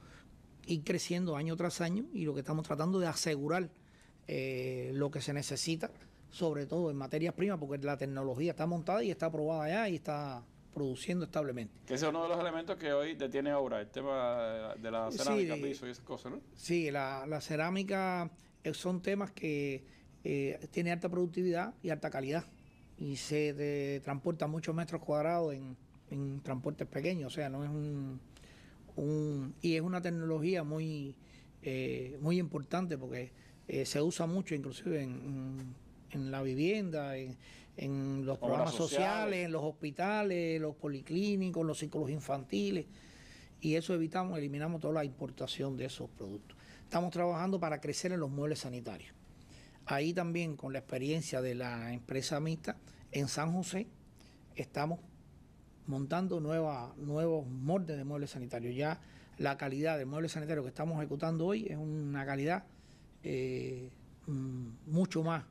Y creciendo año tras año y lo que estamos tratando de asegurar eh, lo que se necesita, sobre todo en materias primas, porque la tecnología está montada y está aprobada ya y está produciendo establemente. Que ese es uno de los elementos que hoy detiene ahora, el tema de la cerámica, sí, piso y esas cosas, ¿no? Sí, la, la cerámica eh, son temas que eh, tiene alta productividad y alta calidad y se de, transporta muchos metros cuadrados en, en, transportes pequeños, o sea, no es un, un y es una tecnología muy eh, muy importante porque eh, se usa mucho inclusive en, en la vivienda, en, en los programas sociales. sociales, en los hospitales, los policlínicos, los ciclos infantiles, y eso evitamos, eliminamos toda la importación de esos productos. Estamos trabajando para crecer en los muebles sanitarios. Ahí también, con la experiencia de la empresa mixta, en San José estamos montando nueva, nuevos moldes de muebles sanitarios. Ya la calidad del mueble sanitario que estamos ejecutando hoy es una calidad eh, mm, mucho más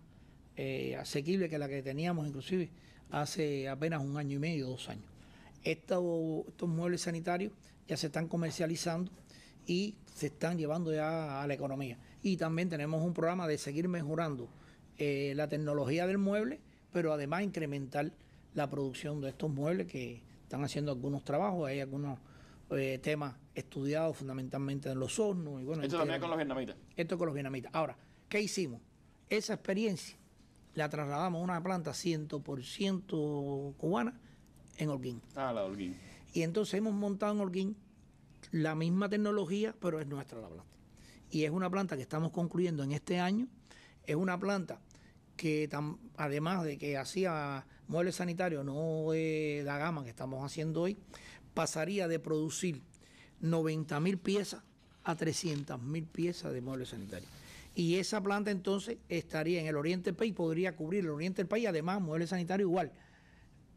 eh, asequible que la que teníamos inclusive hace apenas un año y medio, dos años. Estos, muebles sanitarios ya se están comercializando y se están llevando ya a la economía. Y también tenemos un programa de seguir mejorando eh, la tecnología del mueble, pero además incrementar la producción de estos muebles que están haciendo algunos trabajos, hay algunos temas estudiados fundamentalmente en los hornos. Y bueno, esto también con los vietnamitas. Esto con los vietnamitas. Ahora, ¿qué hicimos? Esa experiencia la trasladamos a una planta 100% cubana en Holguín. Ah, la Holguín. Y entonces hemos montado en Holguín la misma tecnología, pero es nuestra la planta. Y es una planta que estamos concluyendo en este año. Es una planta que además de que hacía muebles sanitarios, no de la gama que estamos haciendo hoy, pasaría de producir 90 mil piezas a 300 mil piezas de muebles sanitarios. Y esa planta entonces estaría en el oriente del país, podría cubrir el oriente del país, además muebles sanitarios igual,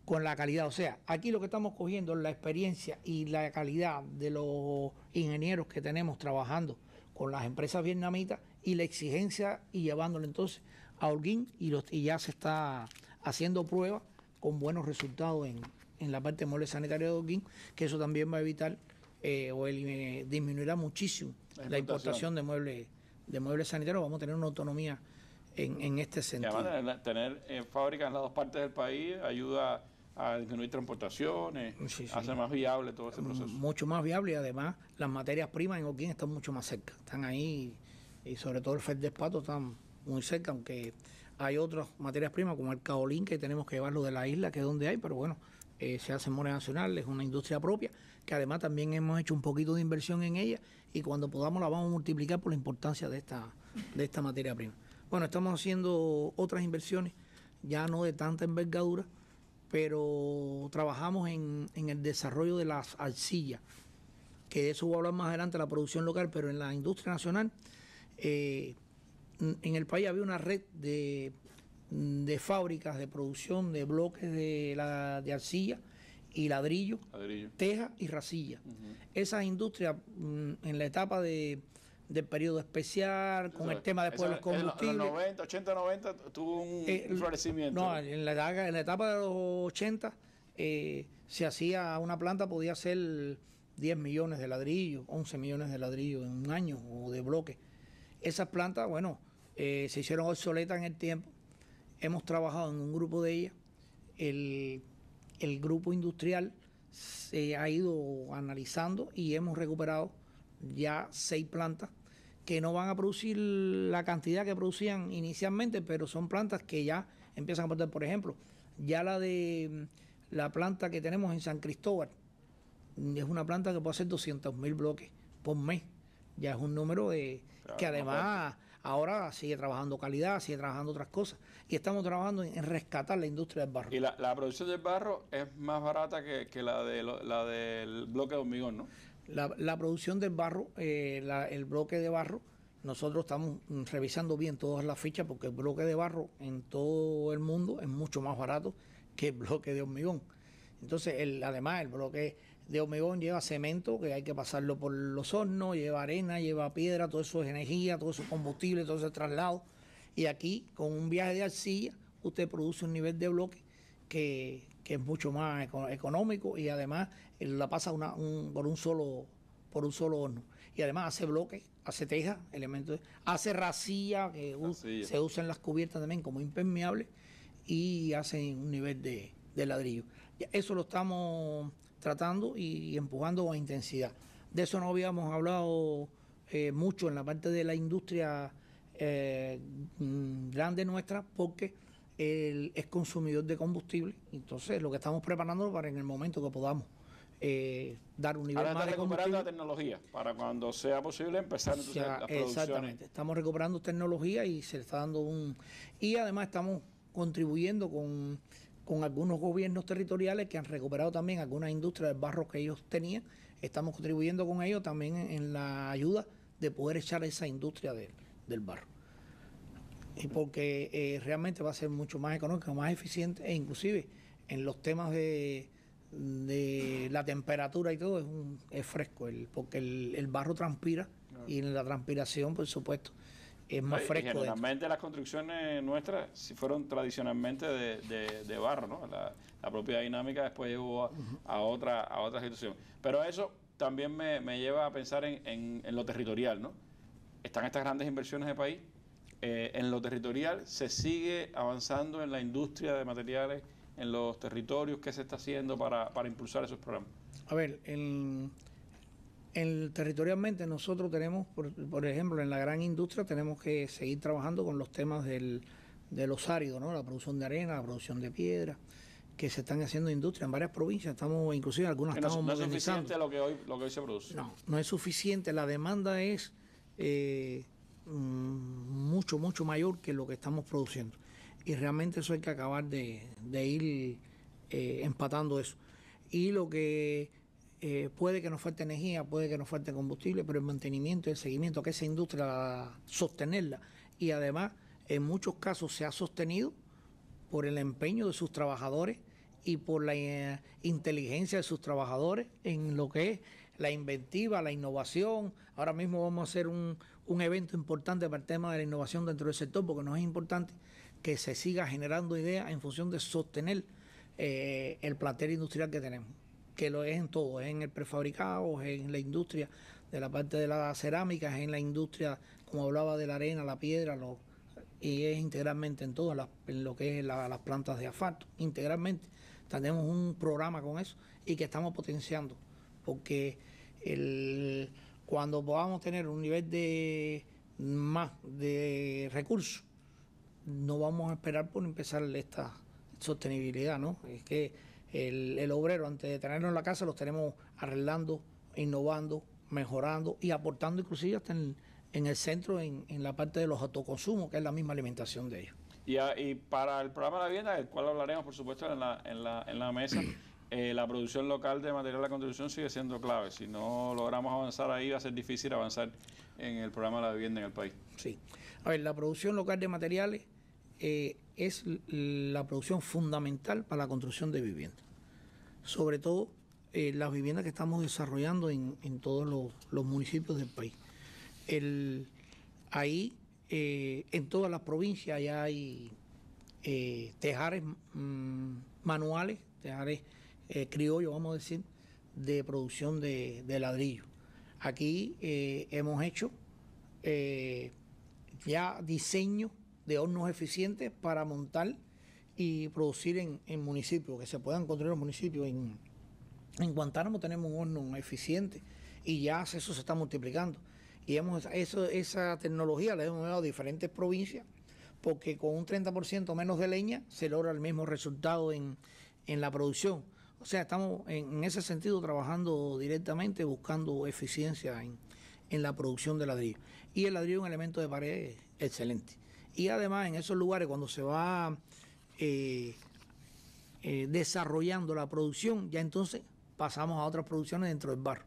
con la calidad. O sea, aquí lo que estamos cogiendo es la experiencia y la calidad de los ingenieros que tenemos trabajando con las empresas vietnamitas y la exigencia y llevándolo entonces a Holguín y, los, y ya se está haciendo pruebas con buenos resultados en, la parte de muebles sanitarios de Holguín, que eso también va a evitar eh, o disminuirá muchísimo la, importación de muebles de muebles sanitarios. Vamos a tener una autonomía en, este sentido. además, tener eh, fábricas en las dos partes del país ayuda a disminuir transportaciones, hace más viable todo ese proceso. Mucho más viable y además las materias primas en Holguín están mucho más cerca, están ahí y sobre todo el FED de Espato están muy cerca, aunque hay otras materias primas como el caolín que tenemos que llevarlo de la isla, que es donde hay, pero bueno, eh, se hace en moneda nacional, es una industria propia, que además también hemos hecho un poquito de inversión en ella y cuando podamos la vamos a multiplicar por la importancia de esta, de esta materia prima. Bueno, estamos haciendo otras inversiones, ya no de tanta envergadura, pero trabajamos en, en el desarrollo de las arcillas, que de eso voy a hablar más adelante, la producción local, pero en la industria nacional eh, en el país había una red de, fábricas de producción de bloques de, la, de arcilla y ladrillo, teja y racilla. Esas industrias mm, en la etapa de, del periodo especial, con el tema después de los combustibles. En los 90, 80, 90 tuvo un, eh, florecimiento. No, en la, en la, etapa de los 80 eh, se hacía una planta, podía hacer 10 millones de ladrillos, 11 millones de ladrillos en un año o de bloques. Esas plantas, bueno, eh, se hicieron obsoletas en el tiempo. Hemos trabajado en un grupo de ellas. El, grupo industrial se ha ido analizando y hemos recuperado ya seis plantas que no van a producir la cantidad que producían inicialmente, pero son plantas que ya empiezan a producir. Por ejemplo, ya la de la planta que tenemos en San Cristóbal es una planta que puede hacer 200 mil bloques por mes. Ya es un número de, que además ahora sigue trabajando calidad, sigue trabajando otras cosas. Y estamos trabajando en, rescatar la industria del barro. Y la, producción del barro es más barata que, la, de, la del bloque de hormigón, ¿no? La, producción del barro, eh, el bloque de barro, nosotros estamos revisando bien todas las fichas porque el bloque de barro en todo el mundo es mucho más barato que el bloque de hormigón. Entonces, el, además, el bloque de hormigón lleva cemento, que hay que pasarlo por los hornos, lleva arena, lleva piedra, todo eso es energía, todo eso es combustible, todo eso es traslado. Y aquí, con un viaje de arcilla, usted produce un nivel de bloque que, es mucho más económico y además eh, la pasa por un solo por un solo horno. Y además hace bloque, hace teja, elementos, hace racilla, que se usa en las cubiertas también como impermeable, y hace un nivel de, de ladrillo. Eso lo estamos tratando y empujando con intensidad. De eso no habíamos hablado eh, mucho en la parte de la industria eh, mm, grande nuestra porque él es consumidor de combustible. Entonces, lo que estamos preparando para en el momento que podamos eh, dar un nivel más de recuperando la tecnología para cuando sea posible empezar las Exactamente. Estamos recuperando tecnología y se le está dando un... Y además estamos contribuyendo con con algunos gobiernos territoriales que han recuperado también algunas industrias del barro que ellos tenían. Estamos contribuyendo con ellos también en, la ayuda de poder echar esa industria del barro. Y porque eh, realmente va a ser mucho más económico, más eficiente e inclusive en los temas de, de la temperatura y todo es, un, es fresco, el, porque el, el barro transpira y en la transpiración, por supuesto, es más fresco. generalmente las construcciones nuestras si fueron tradicionalmente de, de- de barro, ¿no? La, la propia dinámica después llevó a, a otra a otra situación. Pero eso también me, me lleva a pensar en, en- en lo territorial, ¿no? Están estas grandes inversiones de país. eh, en lo territorial se sigue avanzando en la industria de materiales, en los territorios, ¿qué se está haciendo para, para impulsar esos programas? A ver, en, en- territorialmente nosotros tenemos, por, por ejemplo, en la gran industria tenemos que seguir trabajando con los temas del, de los áridos, ¿no? La producción de arena, la producción de piedra, que se están haciendo en industria en varias provincias, estamos, inclusive algunas no, estamos no es suficiente lo que hoy lo que hoy se produce. No, no es suficiente. La demanda es eh, mm, mucho, mucho mayor que lo que estamos produciendo. Y realmente eso hay que acabar de, de ir eh, empatando eso. Y lo que eh, puede que nos falte energía, puede que nos falte combustible, pero el mantenimiento y el seguimiento, que esa industria sostenerla. Y además, en muchos casos se ha sostenido por el empeño de sus trabajadores y por la eh, inteligencia de sus trabajadores en lo que es la inventiva, la innovación. Ahora mismo vamos a hacer un, evento importante para el tema de la innovación dentro del sector, porque nos es importante que se siga generando ideas en función de sostener eh, el plantel industrial que tenemos, que lo es en todo, es en el prefabricado, es en la industria de la parte de la cerámica, es en la industria, como hablaba, de la arena, la piedra, y es integralmente en las, en lo que es la- las plantas de asfalto, integralmente. Tenemos un programa con eso y que estamos potenciando, porque el, cuando podamos tener un nivel de más de recursos, no vamos a esperar por empezar esta sostenibilidad, ¿no? Es que el, el obrero, antes de tenerlo en la casa, los tenemos arreglando, innovando, mejorando y aportando inclusive hasta en, en el centro, en, en la parte de los autoconsumos, que es la misma alimentación de ellos. Y, a- y para el programa de la vivienda, del cual hablaremos, por supuesto, en la, en la, en la mesa, <clears throat> eh, la producción local de material de construcción sigue siendo clave. Si no logramos avanzar ahí, va a ser difícil avanzar en el programa de la vivienda en el país. Sí. A ver, la producción local de materiales eh, es la producción fundamental para la construcción de viviendas. Sobre todo eh, las viviendas que estamos desarrollando en, en todos los, los municipios del país. El, ahí, eh, en todas las provincias, ya hay eh, tejares mm, manuales, tejares criollos, vamos a decir, de producción de, de ladrillo. Aquí hemos hecho ya diseño de hornos eficientes para montar y producir en, en municipios, que se puedan construir los municipios. En, en Guantánamo tenemos un horno eficiente y ya eso se está multiplicando. Y hemos, eso, esa tecnología la hemos dado a diferentes provincias porque con un 30% menos de leña se logra el mismo resultado en, en la producción. O sea, estamos en, en ese sentido trabajando directamente, buscando eficiencia en, en la producción de ladrillo. Y el ladrillo es un elemento de pared excelente. Y además en esos lugares cuando se va eh, eh, desarrollando la producción, ya entonces pasamos a otras producciones dentro del barro,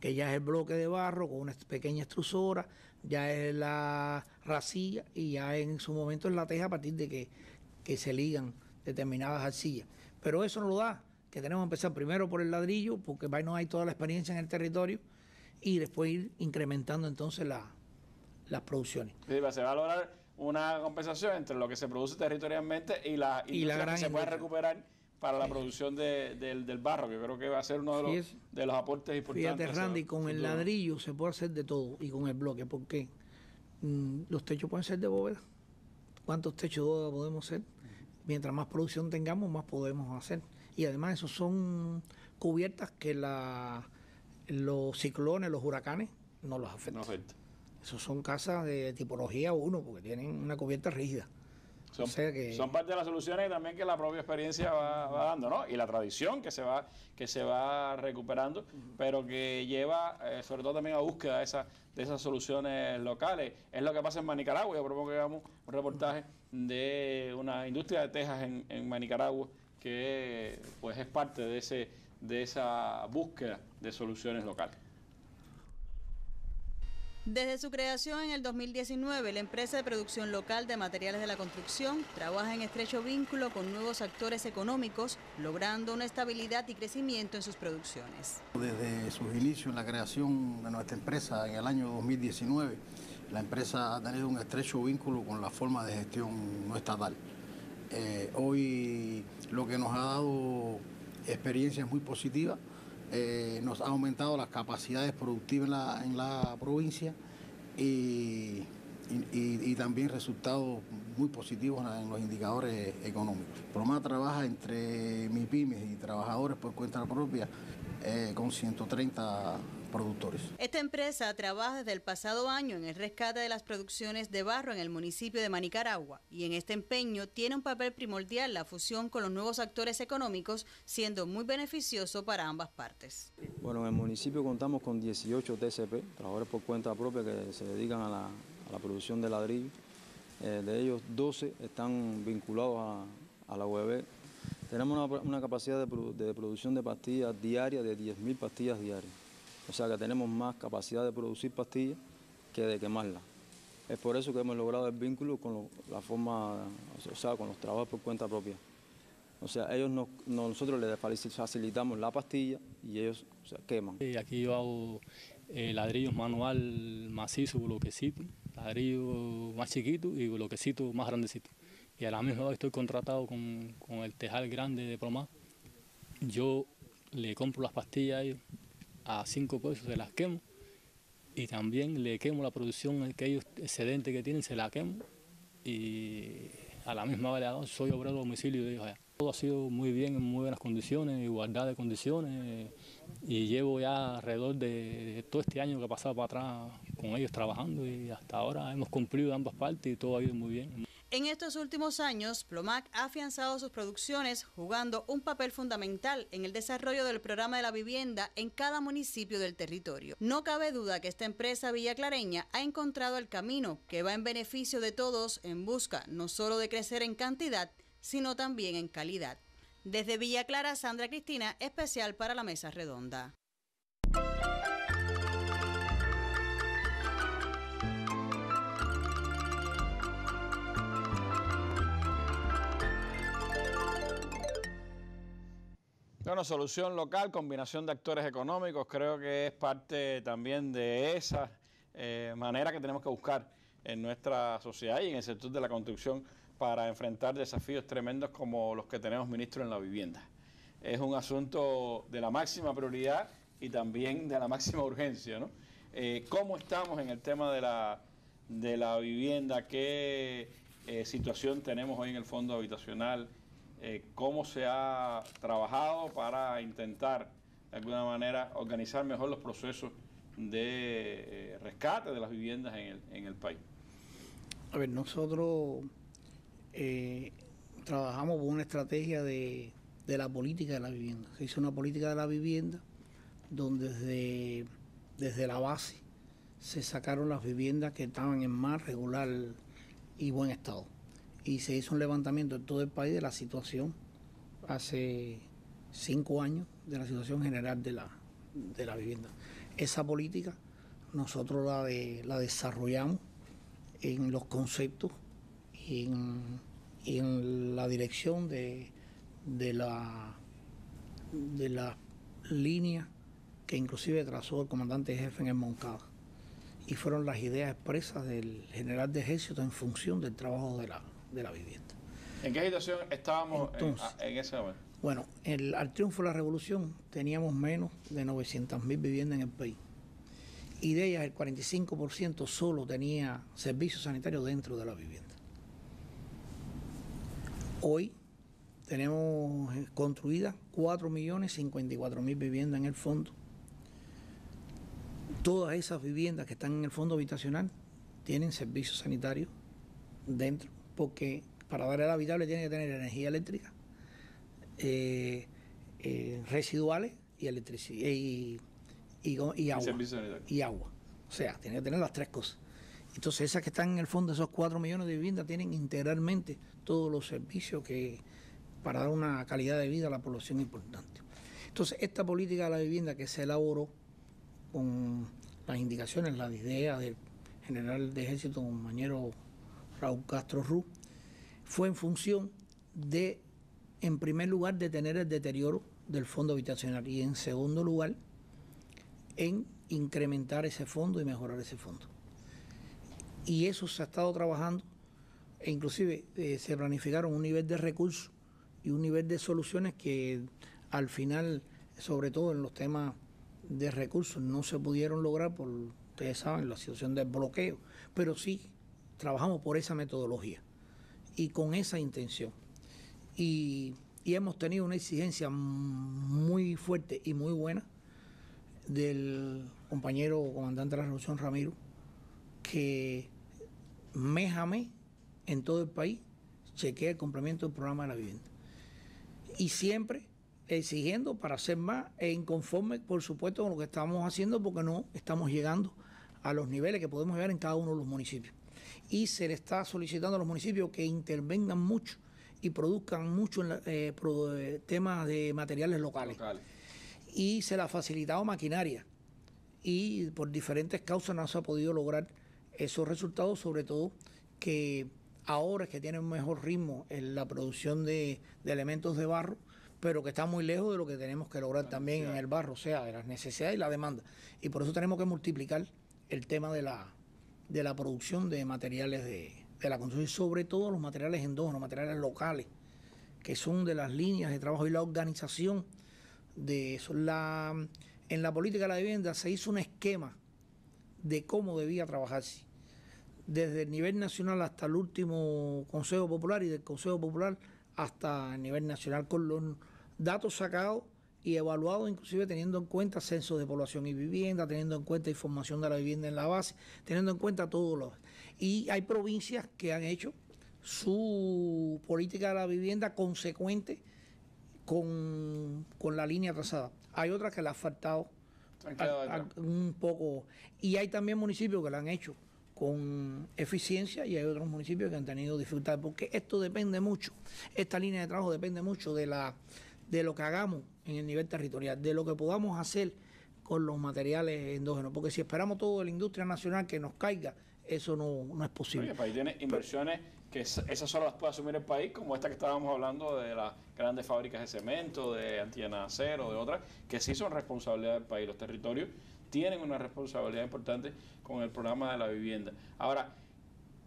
que ya es el bloque de barro con una pequeña extrusora, ya es la racilla y ya en su momento es la teja a partir de que, que se ligan determinadas arcillas. Pero eso no lo da, que tenemos que empezar primero por el ladrillo, porque no hay toda la experiencia en el territorio, y después ir incrementando entonces la- las producciones. Sí, se va a lograr una compensación entre lo que se produce territorialmente y la Y la gran que se puede recuperar para la producción de- del, del barro, que creo que va a ser uno de los, Sí, de los aportes importantes. Fíjate, Randy, con el ladrillo se puede hacer de todo y con el bloque, porque mm, los techos pueden ser de bóveda. ¿Cuántos techos de bóveda podemos hacer? Mientras más producción tengamos, más podemos hacer. Y además, esos son cubiertas que la, los ciclones, los huracanes, no los afectan. No afecta. Esos son casas de tipología 1, porque tienen una cubierta rígida. Son, O sea que- son parte de las soluciones también que la propia experiencia va, va dando, ¿no? Y la tradición que se va que se va recuperando, pero que lleva eh, sobre todo también a búsqueda de, esa- de esas soluciones locales. Es lo que pasa en Manicaragua. Yo propongo que hagamos un reportaje de una industria de tejas en, en Manicaragua que pues es parte de ese de esa búsqueda de soluciones locales. Desde su creación en el 2019, la empresa de producción local de materiales de la construcción trabaja en estrecho vínculo con nuevos actores económicos, logrando una estabilidad y crecimiento en sus producciones. Desde sus inicios la creación de nuestra empresa en el año 2019, la empresa ha tenido un estrecho vínculo con la forma de gestión no estatal. Eh, hoy lo que nos ha dado experiencias muy positivas eh, nos ha aumentado las capacidades productivas en la, provincia y, también resultados muy positivos en los indicadores económicos. Proma trabaja entre MIPIMES y trabajadores por cuenta propia eh, con 130 productores. Esta empresa trabaja desde el pasado año en el rescate de las producciones de barro en el municipio de Manicaragua y en este empeño tiene un papel primordial la fusión con los nuevos actores económicos, siendo muy beneficioso para ambas partes. Bueno, en el municipio contamos con 18 TCP, trabajadores por cuenta propia que se dedican a la, producción de ladrillo. Eh, de ellos 12 están vinculados a, la UEB. Tenemos una, capacidad de, de producción de pastillas diarias de 10.000 pastillas diarias. O sea que tenemos más capacidad de producir pastillas que de quemarlas. Es por eso que hemos logrado el vínculo con la forma, o sea, con los trabajos por cuenta propia. O sea, ellos nosotros les facilitamos la pastilla y ellos queman. aquí yo hago eh, ladrillos manual macizo, bloquecito, ladrillo más chiquito y bloquecito más grandecito. Y a la misma vez estoy contratado con, con el tejal grande de Promá. Yo le compro las pastillas a ellos a 5 pesos se las quemo y también le quemo la producción que ellos excedente que tienen, se la quemo y a la misma vez soy obrero de domicilio de ellos allá. Todo ha sido muy bien, en muy buenas condiciones, igualdad de condiciones y llevo ya alrededor de, todo este año que he pasado para atrás con ellos trabajando y hasta ahora hemos cumplido ambas partes y todo ha ido muy bien. En estos últimos años, Plomac ha afianzado sus producciones jugando un papel fundamental en el desarrollo del programa de la vivienda en cada municipio del territorio. No cabe duda que esta empresa Villa Clareña ha encontrado el camino que va en beneficio de todos en busca no solo de crecer en cantidad, sino también en calidad. Desde Villa Clara, Sandra Cristina, especial para la Mesa Redonda. Bueno, solución local, combinación de actores económicos, creo que es parte también de esa eh, manera que tenemos que buscar en nuestra sociedad y en el sector de la construcción para enfrentar desafíos tremendos como los que tenemos ministro en la vivienda. Es un asunto de la máxima prioridad y también de la máxima urgencia. ¿no? Eh, ¿Cómo estamos en el tema de la, de la vivienda? ¿Qué eh, situación tenemos hoy en el fondo habitacional? Eh, cómo se ha trabajado para intentar de alguna manera organizar mejor los procesos de eh, rescate de las viviendas en el, país. A ver, nosotros eh, trabajamos con una estrategia de, de, la política de la vivienda. Se hizo una política de la vivienda donde desde, desde la base se sacaron las viviendas que estaban en mal, regular y buen estado y se hizo un levantamiento en todo el país de la situación hace cinco años, de la situación general de la, de la vivienda. Esa política nosotros la, la desarrollamos en los conceptos y en, la dirección de, de, la, de la línea que inclusive trazó el comandante jefe en el Moncada. Y fueron las ideas expresas del general de ejército en función del trabajo de la, de la vivienda. ¿En qué situación estábamos en, ese momento? Bueno, el, al triunfo de la revolución teníamos menos de 900 mil viviendas en el país. Y de ellas el 45% solo tenía servicios sanitarios dentro de la vivienda. Hoy tenemos eh, construidas 4.054.000 viviendas en el fondo. Todas esas viviendas que están en el fondo habitacional tienen servicios sanitarios dentro porque para dar el habitable tiene que tener energía eléctrica, eh, eh, residuales y, electricidad, y, agua. Y agua. O sea, tiene que tener las tres cosas. Entonces, esas que están en el fondo, esos cuatro millones de viviendas, tienen integralmente todos los servicios que para dar una calidad de vida a la población importante. Entonces, esta política de la vivienda que se elaboró con las indicaciones, las ideas del general de ejército, compañero Raúl Castro Ruz, fue en función de, en primer lugar, detener el deterioro del fondo habitacional y en segundo lugar, en incrementar ese fondo y mejorar ese fondo. Y eso se ha estado trabajando e inclusive eh, se planificaron un nivel de recursos y un nivel de soluciones que al final, sobre todo en los temas de recursos, no se pudieron lograr por, ustedes saben, la situación del bloqueo, pero sí trabajamos por esa metodología y con esa intención. Y, hemos tenido una exigencia muy fuerte y muy buena del compañero comandante de la Revolución Ramiro, que mes a en todo el país chequea el cumplimiento del programa de la vivienda. Y siempre exigiendo para hacer más e inconforme, por supuesto, con lo que estamos haciendo, porque no estamos llegando a los niveles que podemos llegar en cada uno de los municipios. Y se le está solicitando a los municipios que intervengan mucho y produzcan mucho en eh, eh, temas de materiales locales. Y se le ha facilitado maquinaria. Y por diferentes causas no se ha podido lograr esos resultados, sobre todo que ahora es que tiene un mejor ritmo en la producción de, elementos de barro, pero que está muy lejos de lo que tenemos que lograr también en el barro, o sea, de las necesidades y la demanda. Y por eso tenemos que multiplicar el tema de la, de la producción de materiales de, la construcción, sobre todo los materiales endógenos, materiales locales, que son de las líneas de trabajo y la organización de eso. La, en la política de la vivienda se hizo un esquema de cómo debía trabajarse desde el nivel nacional hasta el último Consejo Popular y del Consejo Popular hasta el nivel nacional, con los datos sacados y evaluados, inclusive teniendo en cuenta censo de población y vivienda, teniendo en cuenta información de la vivienda en la base, teniendo en cuenta todo lo. Y hay provincias que han hecho su política de la vivienda consecuente con, la línea trazada. Hay otras que la han faltado un poco. Y hay también municipios que la han hecho con eficiencia y hay otros municipios que han tenido dificultades, porque esto depende mucho, esta línea de trabajo depende mucho de, la, de lo que hagamos en el nivel territorial, de lo que podamos hacer con los materiales endógenos, porque si esperamos todo de la industria nacional que nos caiga, eso no, es posible. el país tiene inversiones que esas solo las puede asumir el país, como esta que estábamos hablando de las grandes fábricas de cemento, de antena acero, de otras, que sí son responsabilidad del país. Los territorios tienen una responsabilidad importante con el programa de la vivienda. Ahora,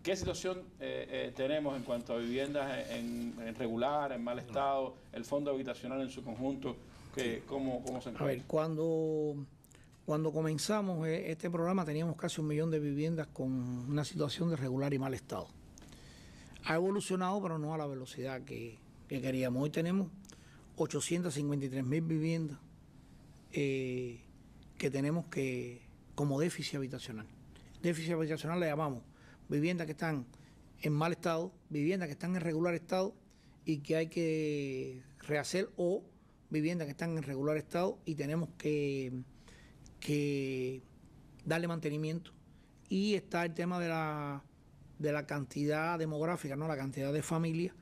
¿qué situación eh, eh, tenemos en cuanto a viviendas en, regular, en mal estado, el fondo habitacional en su conjunto? Que, ¿cómo, ¿Cómo se encuentra? A ver, cuando, cuando comenzamos eh, este programa teníamos casi un millón de viviendas con una situación de regular y mal estado. Ha evolucionado, pero no a la velocidad que, queríamos. Hoy tenemos 853 mil viviendas que tenemos que, como déficit habitacional. Déficit habitacional le llamamos viviendas que están en mal estado, viviendas que están en regular estado y que hay que rehacer o viviendas que están en regular estado y tenemos que, que darle mantenimiento. Y está el tema de la, de la cantidad demográfica, ¿no? la cantidad de familias,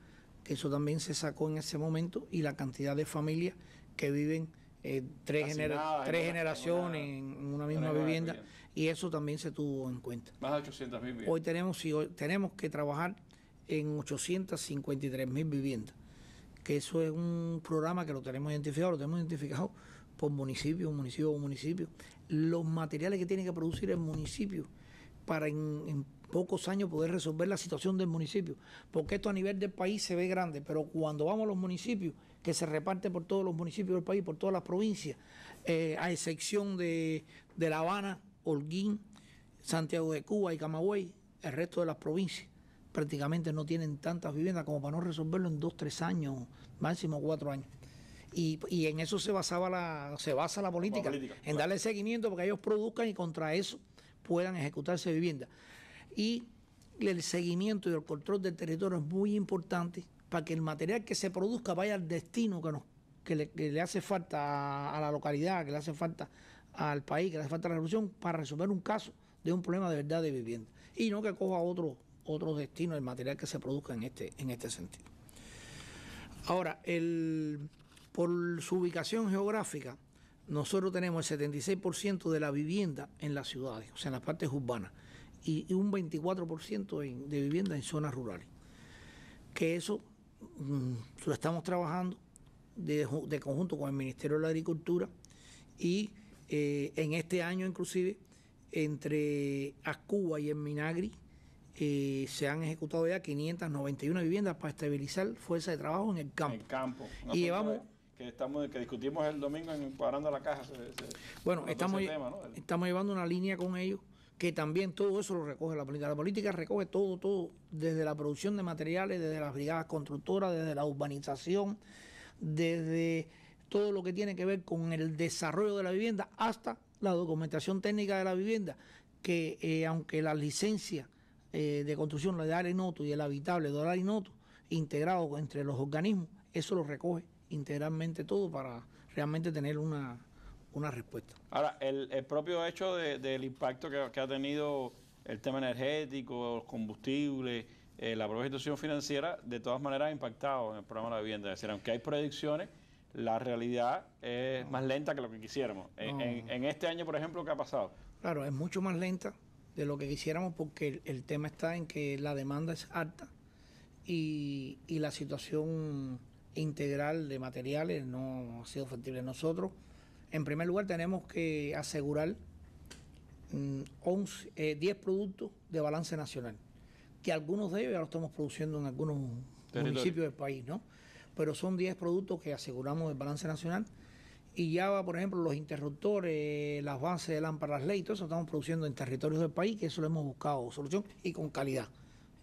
que eso también se sacó en ese momento, y la cantidad de familias que viven eh, tres, tres generaciones en una, misma vivienda, y eso también se tuvo en cuenta. Más de 800 mil Hoy tenemos, hoy tenemos que trabajar en 853 mil viviendas, eso es un programa que lo tenemos identificado, lo tenemos identificado por municipio, municipio municipio. Los materiales que tiene que producir el municipio para en pocos años poder resolver la situación del municipio, porque esto a nivel del país se ve grande, pero cuando vamos a los municipios, que se reparte por todos los municipios del país, por todas las provincias, eh, a excepción de, de La Habana, Holguín, Santiago de Cuba y Camagüey, el resto de las provincias prácticamente no tienen tantas viviendas como para no resolverlo en dos, tres años, máximo cuatro años. Y, y en eso se basaba la, se basa la política, en darle seguimiento porque ellos produzcan y contra eso puedan ejecutarse viviendas. Y el seguimiento y el control del territorio es muy importante para que el material que se produzca vaya al destino que, nos, que, le, hace falta a, la localidad, que le hace falta al país, que le hace falta a la revolución, para resolver un caso de un problema de verdad de vivienda. Y no que coja otro, otro destino el material que se produzca en este, en este sentido. Ahora, por su ubicación geográfica, nosotros tenemos el 76% de la vivienda en las ciudades, o sea, en las partes urbanas, y, un 24% de vivienda en zonas rurales. Que eso mm, lo estamos trabajando de, conjunto con el Ministerio de la Agricultura y eh, en este año inclusive entre Ascuba y el Minagri eh, se han ejecutado ya 591 viviendas para estabilizar fuerza de trabajo en el campo. En el campo. y llevamos que estamos que discutimos el domingo en Parando la Caja. bueno, estamos, estamos llevando una línea con ellos que también todo eso lo recoge la política. La política recoge todo, todo, desde la producción de materiales, desde las brigadas constructoras, desde la urbanización, desde todo lo que tiene que ver con el desarrollo de la vivienda hasta la documentación técnica de la vivienda, que eh, aunque la licencia eh, de construcción la de Arenoto y el habitable de Arenoto, integrado entre los organismos, eso lo recoge integralmente todo para realmente tener una, respuesta. Ahora, el, propio hecho del impacto que, ha tenido el tema energético, los combustibles, eh, la propia situación financiera, de todas maneras ha impactado en el programa de la vivienda. Es decir, aunque hay predicciones, la realidad es más lenta que lo que quisiéramos. En, este año, por ejemplo, ¿qué ha pasado? Claro, es mucho más lenta de lo que quisiéramos porque el, tema está en que la demanda es alta y, y la situación integral de materiales no ha sido factible. Nosotros, en primer lugar, tenemos que asegurar 11, mm, 10 eh, productos de balance nacional, que algunos de ellos ya los estamos produciendo en algunos municipios del país, ¿no? Pero son 10 productos que aseguramos del balance nacional. Y ya va, por ejemplo, los interruptores, las bases de lámparas ley, todo eso estamos produciendo en territorios del país, que eso lo hemos buscado solución y con calidad.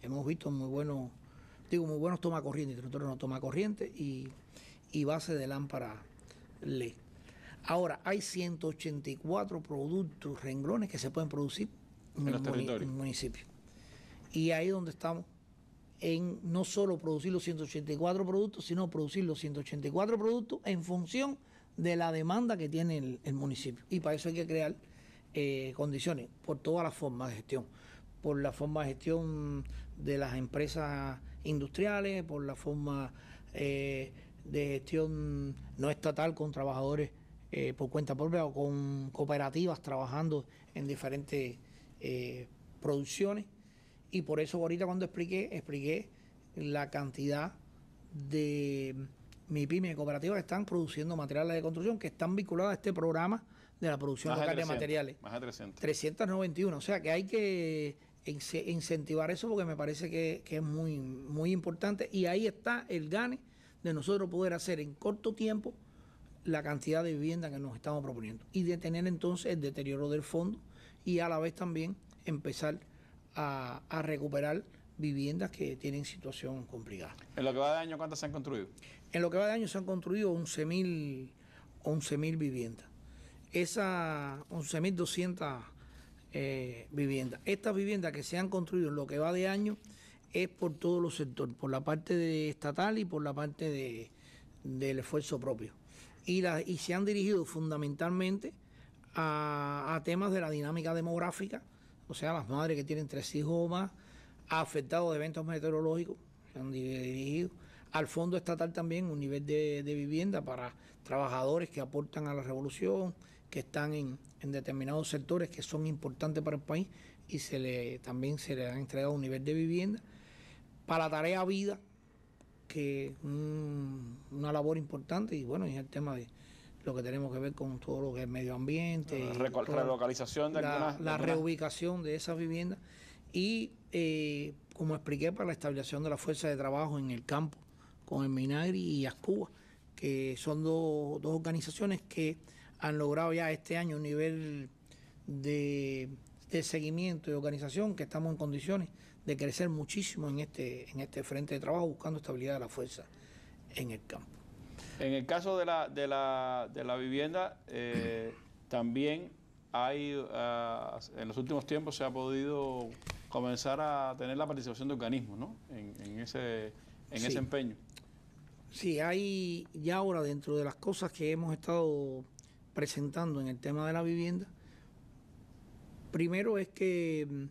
Hemos visto muy buenos digo, muy buenos toma corriente, interruptores no toma corriente y, base de lámpara LED. Ahora, hay 184 productos, renglones que se pueden producir en, el municipio. Y ahí donde estamos, en no solo producir los 184 productos, sino producir los 184 productos en función de la demanda que tiene el, municipio. Y para eso hay que crear eh, condiciones por todas las formas de gestión, por la forma de gestión de las empresas industriales, por la forma eh, de gestión no estatal con trabajadores eh, por cuenta propia o con cooperativas trabajando en diferentes producciones. Y por eso ahorita cuando expliqué, expliqué la cantidad de mi pyme y cooperativas están produciendo materiales de construcción que están vinculadas a este programa de la producción local de, materiales. Más de 300. 391. O sea que hay que incentivar eso porque me parece que, es muy, muy importante y ahí está el gane de nosotros poder hacer en corto tiempo la cantidad de vivienda que nos estamos proponiendo y detener entonces el deterioro del fondo y a la vez también empezar a, recuperar viviendas que tienen situación complicada. ¿En lo que va de año cuántas se han construido? En lo que va de año se han construido 11.000 11 viviendas. Esas 11.200 eh, viviendas. Estas viviendas que se han construido en lo que va de año es por todos los sectores, por la parte de estatal y por la parte de, del esfuerzo propio. Y, se han dirigido fundamentalmente a, temas de la dinámica demográfica, o sea, las madres que tienen tres hijos o más, afectados de eventos meteorológicos, se han dirigido al fondo estatal también un nivel de, de vivienda para trabajadores que aportan a la revolución, que están en, en determinados sectores que son importantes para el país y se le también se le ha entregado un nivel de vivienda. Para la tarea vida, que es una labor importante y bueno, y el tema de lo que tenemos que ver con todo lo que es medio ambiente. La relocalización de la, la reubicación de esas viviendas y eh, como expliqué para la estabilización de la fuerza de trabajo en el campo con el Minagri y Ascuba, que son dos organizaciones que han logrado ya este año un nivel de, seguimiento y organización que estamos en condiciones de crecer muchísimo en este, en este frente de trabajo buscando estabilidad de la fuerza en el campo. En el caso de la, de la, de la vivienda, eh, <clears throat> también hay, ah, en los últimos tiempos se ha podido comenzar a tener la participación de organismos ¿no? en, ese, en ese empeño. Sí, hay ya ahora dentro de las cosas que hemos estado presentando en el tema de la vivienda, primero es que mm,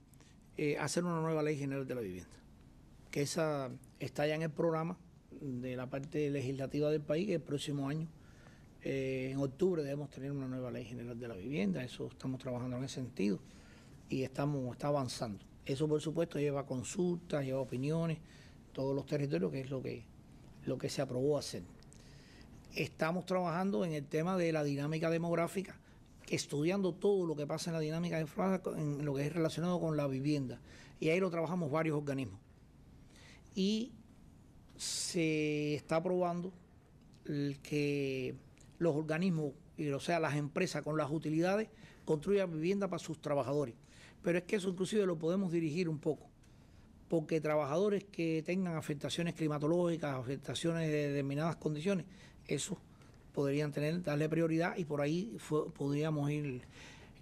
eh, hacer una nueva ley general de la vivienda, que esa está ya en el programa de la parte legislativa del país, que el próximo año Eh, en octubre debemos tener una nueva ley general de la vivienda, eso estamos trabajando en ese sentido y estamos está avanzando. Eso por supuesto lleva consultas, lleva opiniones, todos los territorios, que es lo que, lo que se aprobó hacer. Estamos trabajando en el tema de la dinámica demográfica, estudiando todo lo que pasa en la dinámica demográfica, en lo que es relacionado con la vivienda. Y ahí lo trabajamos varios organismos. Y se está aprobando que los organismos, o sea, las empresas con las utilidades, construyan vivienda para sus trabajadores. Pero es que eso inclusive lo podemos dirigir un poco, porque trabajadores que tengan afectaciones climatológicas, afectaciones de determinadas condiciones, eso podrían tener, darle prioridad y por ahí podríamos ir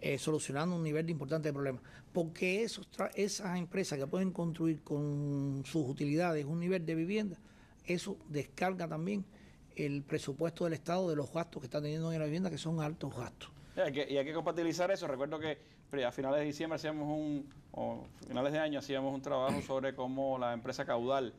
eh, solucionando un nivel de importante problema. Porque esos esas empresas que pueden construir con sus utilidades un nivel de vivienda, eso descarga también el presupuesto del Estado de los gastos que está teniendo en la vivienda, que son altos gastos. Que, y hay que compatibilizar eso. Recuerdo que a finales de diciembre hacíamos un, o finales de año hacíamos un trabajo sobre cómo la empresa Caudal,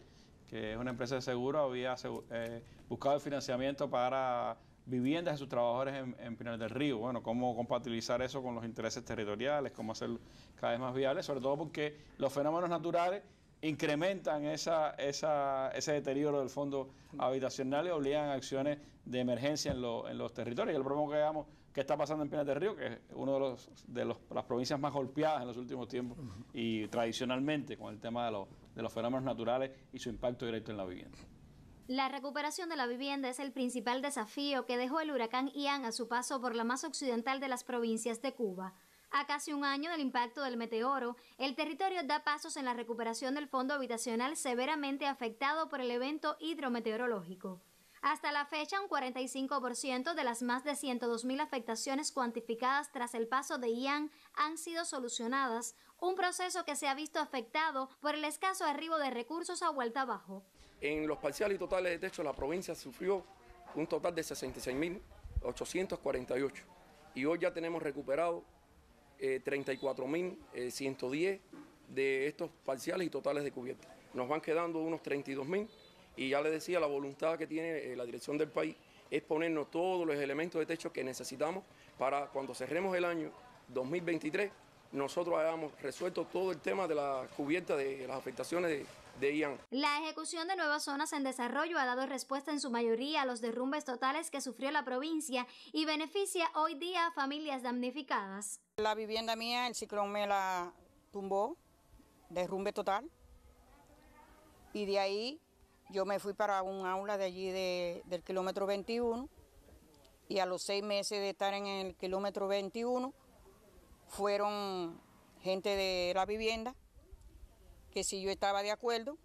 que es una empresa de seguro, había eh, buscado el financiamiento para viviendas de sus trabajadores en, en Pinal del Río. Bueno, cómo compatibilizar eso con los intereses territoriales, cómo hacerlo cada vez más viable, sobre todo porque los fenómenos naturales incrementan esa, esa, ese deterioro del fondo habitacional y obligan a acciones de emergencia en, en los territorios. Y el problema que veamos qué está pasando en Pinas del Río, que es una de, los, de los, las provincias más golpeadas en los últimos tiempos y tradicionalmente con el tema de, los, de los fenómenos naturales y su impacto directo en la vivienda. La recuperación de la vivienda es el principal desafío que dejó el huracán Ian a su paso por la más occidental de las provincias de Cuba. A casi un año del impacto del meteoro, el territorio da pasos en la recuperación del fondo habitacional severamente afectado por el evento hidrometeorológico. Hasta la fecha, un 45% de las más de 102.000 afectaciones cuantificadas tras el paso de Ian han sido solucionadas, un proceso que se ha visto afectado por el escaso arribo de recursos a vuelta abajo. En los parciales y totales de techo, la provincia sufrió un total de 66.848 y hoy ya tenemos recuperado 34.110 eh, de estos parciales y totales de cubierta. Nos van quedando unos 32.000 y ya le decía, la voluntad que tiene eh, la dirección del país es ponernos todos los elementos de techo que necesitamos para cuando cerremos el año 2023 nosotros hayamos resuelto todo el tema de la cubierta de las afectaciones de, de Ian. La ejecución de nuevas zonas en desarrollo ha dado respuesta en su mayoría a los derrumbes totales que sufrió la provincia y beneficia hoy día a familias damnificadas. La vivienda mía, el ciclón me la tumbó, derrumbe total, y de ahí yo me fui para un aula de allí del kilómetro 21 y a los seis meses de estar en el kilómetro 21 fueron gente de la vivienda que si yo estaba de acuerdo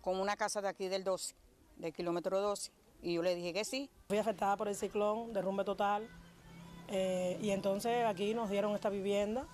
con una casa de aquí del 12, del kilómetro 12, y yo le dije que sí. Fui afectada por el ciclón, derrumbe total, eh, y entonces aquí nos dieron esta vivienda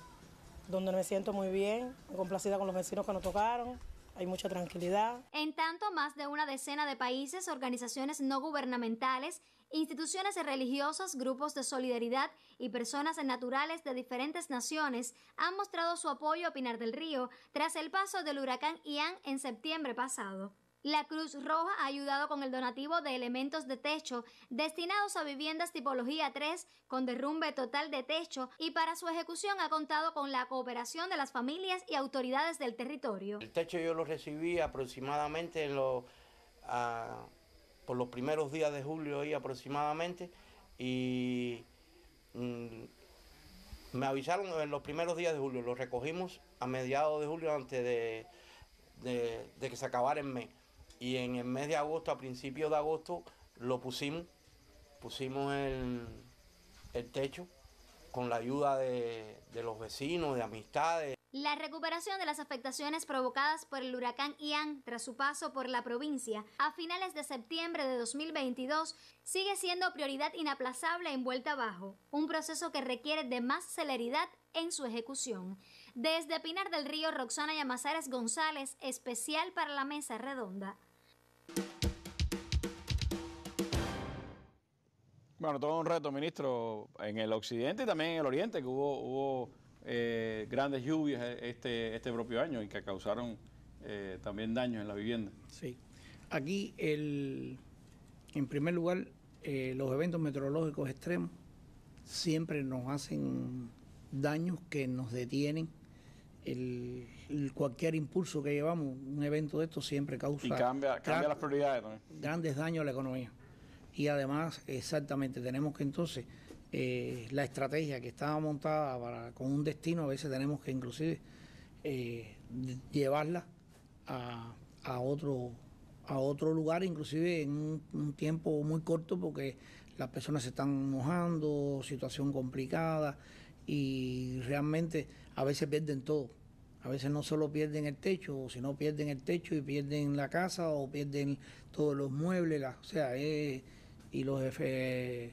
donde me siento muy bien, complacida con los vecinos que nos tocaron, hay mucha tranquilidad. En tanto, más de una decena de países, organizaciones no gubernamentales, instituciones religiosas, grupos de solidaridad y personas naturales de diferentes naciones han mostrado su apoyo a Pinar del Río tras el paso del huracán Ian en septiembre pasado. La Cruz Roja ha ayudado con el donativo de elementos de techo destinados a viviendas tipología 3 con derrumbe total de techo y para su ejecución ha contado con la cooperación de las familias y autoridades del territorio. El techo yo lo recibí aproximadamente en por los primeros días de julio ahí aproximadamente y mm, me avisaron en los primeros días de julio, lo recogimos a mediados de julio antes de, de que se acabara el mes y en el mes de agosto, a principios de agosto, lo pusimos, pusimos el, techo con la ayuda de, de, los vecinos, de amistades. La recuperación de las afectaciones provocadas por el huracán Ian tras su paso por la provincia a finales de septiembre de 2022 sigue siendo prioridad inaplazable en vuelta abajo, un proceso que requiere de más celeridad en su ejecución. Desde Pinar del Río, Roxana Yamazares González, especial para la Mesa Redonda. Bueno, todo un reto, ministro, en el occidente y también en el oriente, que hubo, hubo eh, grandes lluvias este, este propio año y que causaron eh, también daños en la vivienda. Sí. Aquí, el, en primer lugar, eh, los eventos meteorológicos extremos siempre nos hacen daños que nos detienen. El, cualquier impulso que llevamos, un evento de esto siempre causa... Y cambia, cambia las prioridades también. Grandes daños a la economía. Y además, exactamente, tenemos que entonces, eh, la estrategia que estaba montada para, con un destino, a veces tenemos que inclusive eh, llevarla a, a, otro, a otro lugar, inclusive en un, tiempo muy corto, porque las personas se están mojando, situación complicada y realmente a veces pierden todo. A veces no solo pierden el techo, sino pierden el techo y pierden la casa o pierden todos los muebles, o sea, y los eh,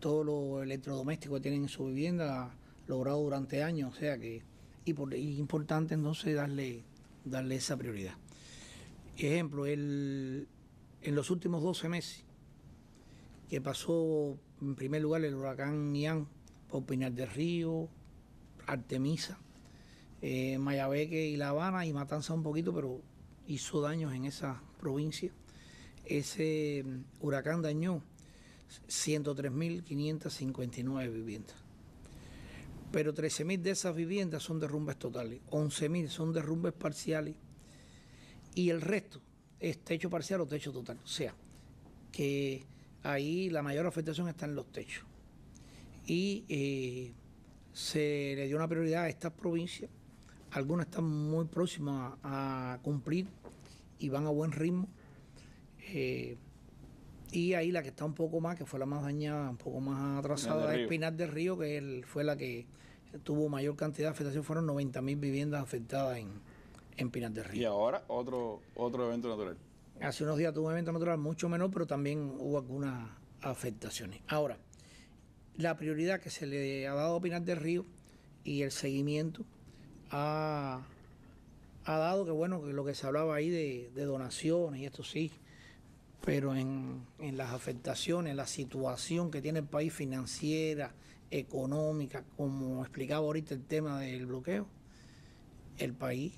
todo lo electrodoméstico que tienen en su vivienda logrado durante años, o sea que y por, importante entonces darle darle esa prioridad. Ejemplo, el, en los últimos 12 meses que pasó en primer lugar el huracán Ian por Pinar del Río, Artemisa, eh, Mayabeque y La Habana y Matanza un poquito, pero hizo daños en esa provincia. Ese mm, huracán dañó 103.559 viviendas. Pero 13.000 de esas viviendas son derrumbes totales, 11.000 son derrumbes parciales y el resto es techo parcial o techo total. O sea, que ahí la mayor afectación está en los techos. Y eh, se le dio una prioridad a estas provincias. Algunas están muy próximas a, cumplir y van a buen ritmo. Eh, y ahí la que está un poco más, que fue la más dañada, un poco más atrasada, es Pinar del Río, que fue la que tuvo mayor cantidad de afectación. Fueron 90.000 viviendas afectadas en, en Pinar del Río. Y ahora otro, otro evento natural. Hace unos días tuvo un evento natural mucho menor, pero también hubo algunas afectaciones. Ahora, la prioridad que se le ha dado a Pinar del Río y el seguimiento ha, dado que, bueno, que lo que se hablaba ahí de, donaciones y esto sí, pero en, en, las afectaciones, la situación que tiene el país financiera, económica, como explicaba ahorita el tema del bloqueo, el país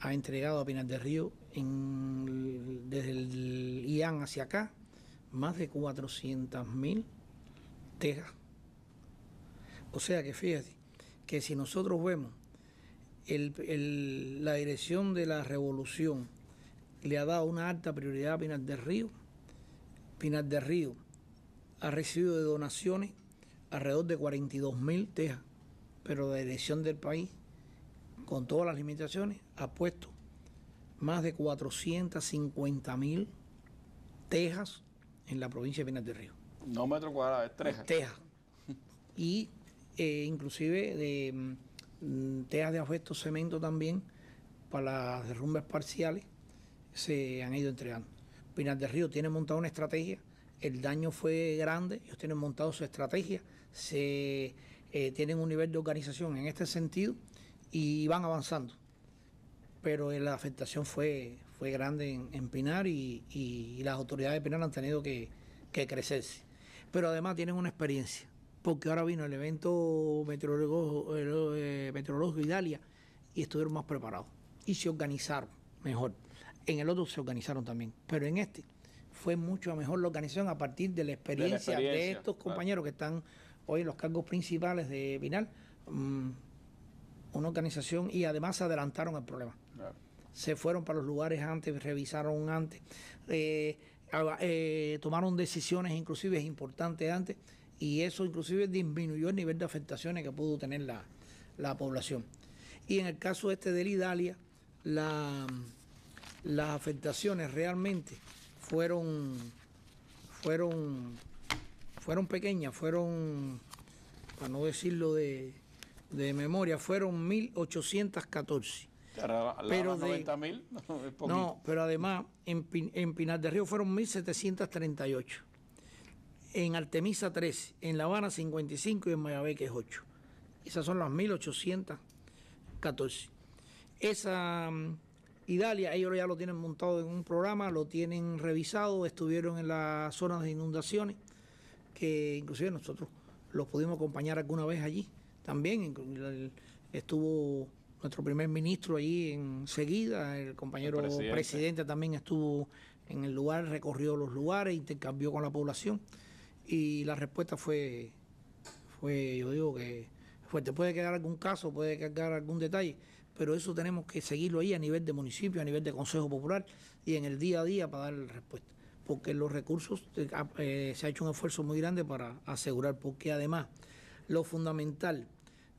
ha entregado a Pinar del Río desde el IAN hacia acá más de 400.000 tejas. O sea que fíjate que si nosotros vemos la dirección de la revolución le ha dado una alta prioridad a Pinar del Río, Pinar del Río ha recibido de donaciones alrededor de 42.000 tejas, pero la dirección del país con todas las limitaciones, ha puesto más de 450 mil tejas en la provincia de Pinar del Río. No metros cuadrados, es tejas. Tejas. <laughs> Y eh, inclusive de mm, tejas de afecto cemento también para las derrumbes parciales se han ido entregando. Pinar del Río tiene montado una estrategia, el daño fue grande, ellos tienen montado su estrategia, se eh, tienen un nivel de organización en este sentido y van avanzando. Pero la afectación fue, fue grande en, Pinar y, las autoridades de Pinar han tenido que, crecerse. Pero además tienen una experiencia, porque ahora vino el evento meteorológico, eh, meteorológico Italia y estuvieron más preparados y se organizaron mejor. En el otro se organizaron también, pero en este fue mucho mejor la organización a partir de la experiencia de, estos compañeros que están hoy en los cargos principales de Pinar. Mm, una organización y además se adelantaron el problema. Se fueron para los lugares antes, revisaron antes, eh, eh, tomaron decisiones inclusive importantes antes y eso inclusive disminuyó el nivel de afectaciones que pudo tener la, población. Y en el caso este de Idalia, la, las afectaciones realmente fueron, fueron, fueron pequeñas, fueron, para no decirlo de de memoria fueron 1814. pero de 90.000, <laughs> no, pero además en, en Pinar del Río fueron 1738. En Artemisa 13, en La Habana 55 y en Mayabeque 8. Esas son las 1814. Esa Idalia, ellos ya lo tienen montado en un programa, lo tienen revisado, estuvieron en las zonas de inundaciones, que inclusive nosotros los pudimos acompañar alguna vez allí también estuvo nuestro primer ministro ahí enseguida, el compañero presidente. también estuvo en el lugar, recorrió los lugares, intercambió con la población y la respuesta fue, fue yo digo que fuerte. Puede quedar algún caso, puede quedar algún detalle, pero eso tenemos que seguirlo ahí a nivel de municipio, a nivel de Consejo Popular y en el día a día para dar respuesta. Porque los recursos, eh, eh, se ha hecho un esfuerzo muy grande para asegurar, porque además lo fundamental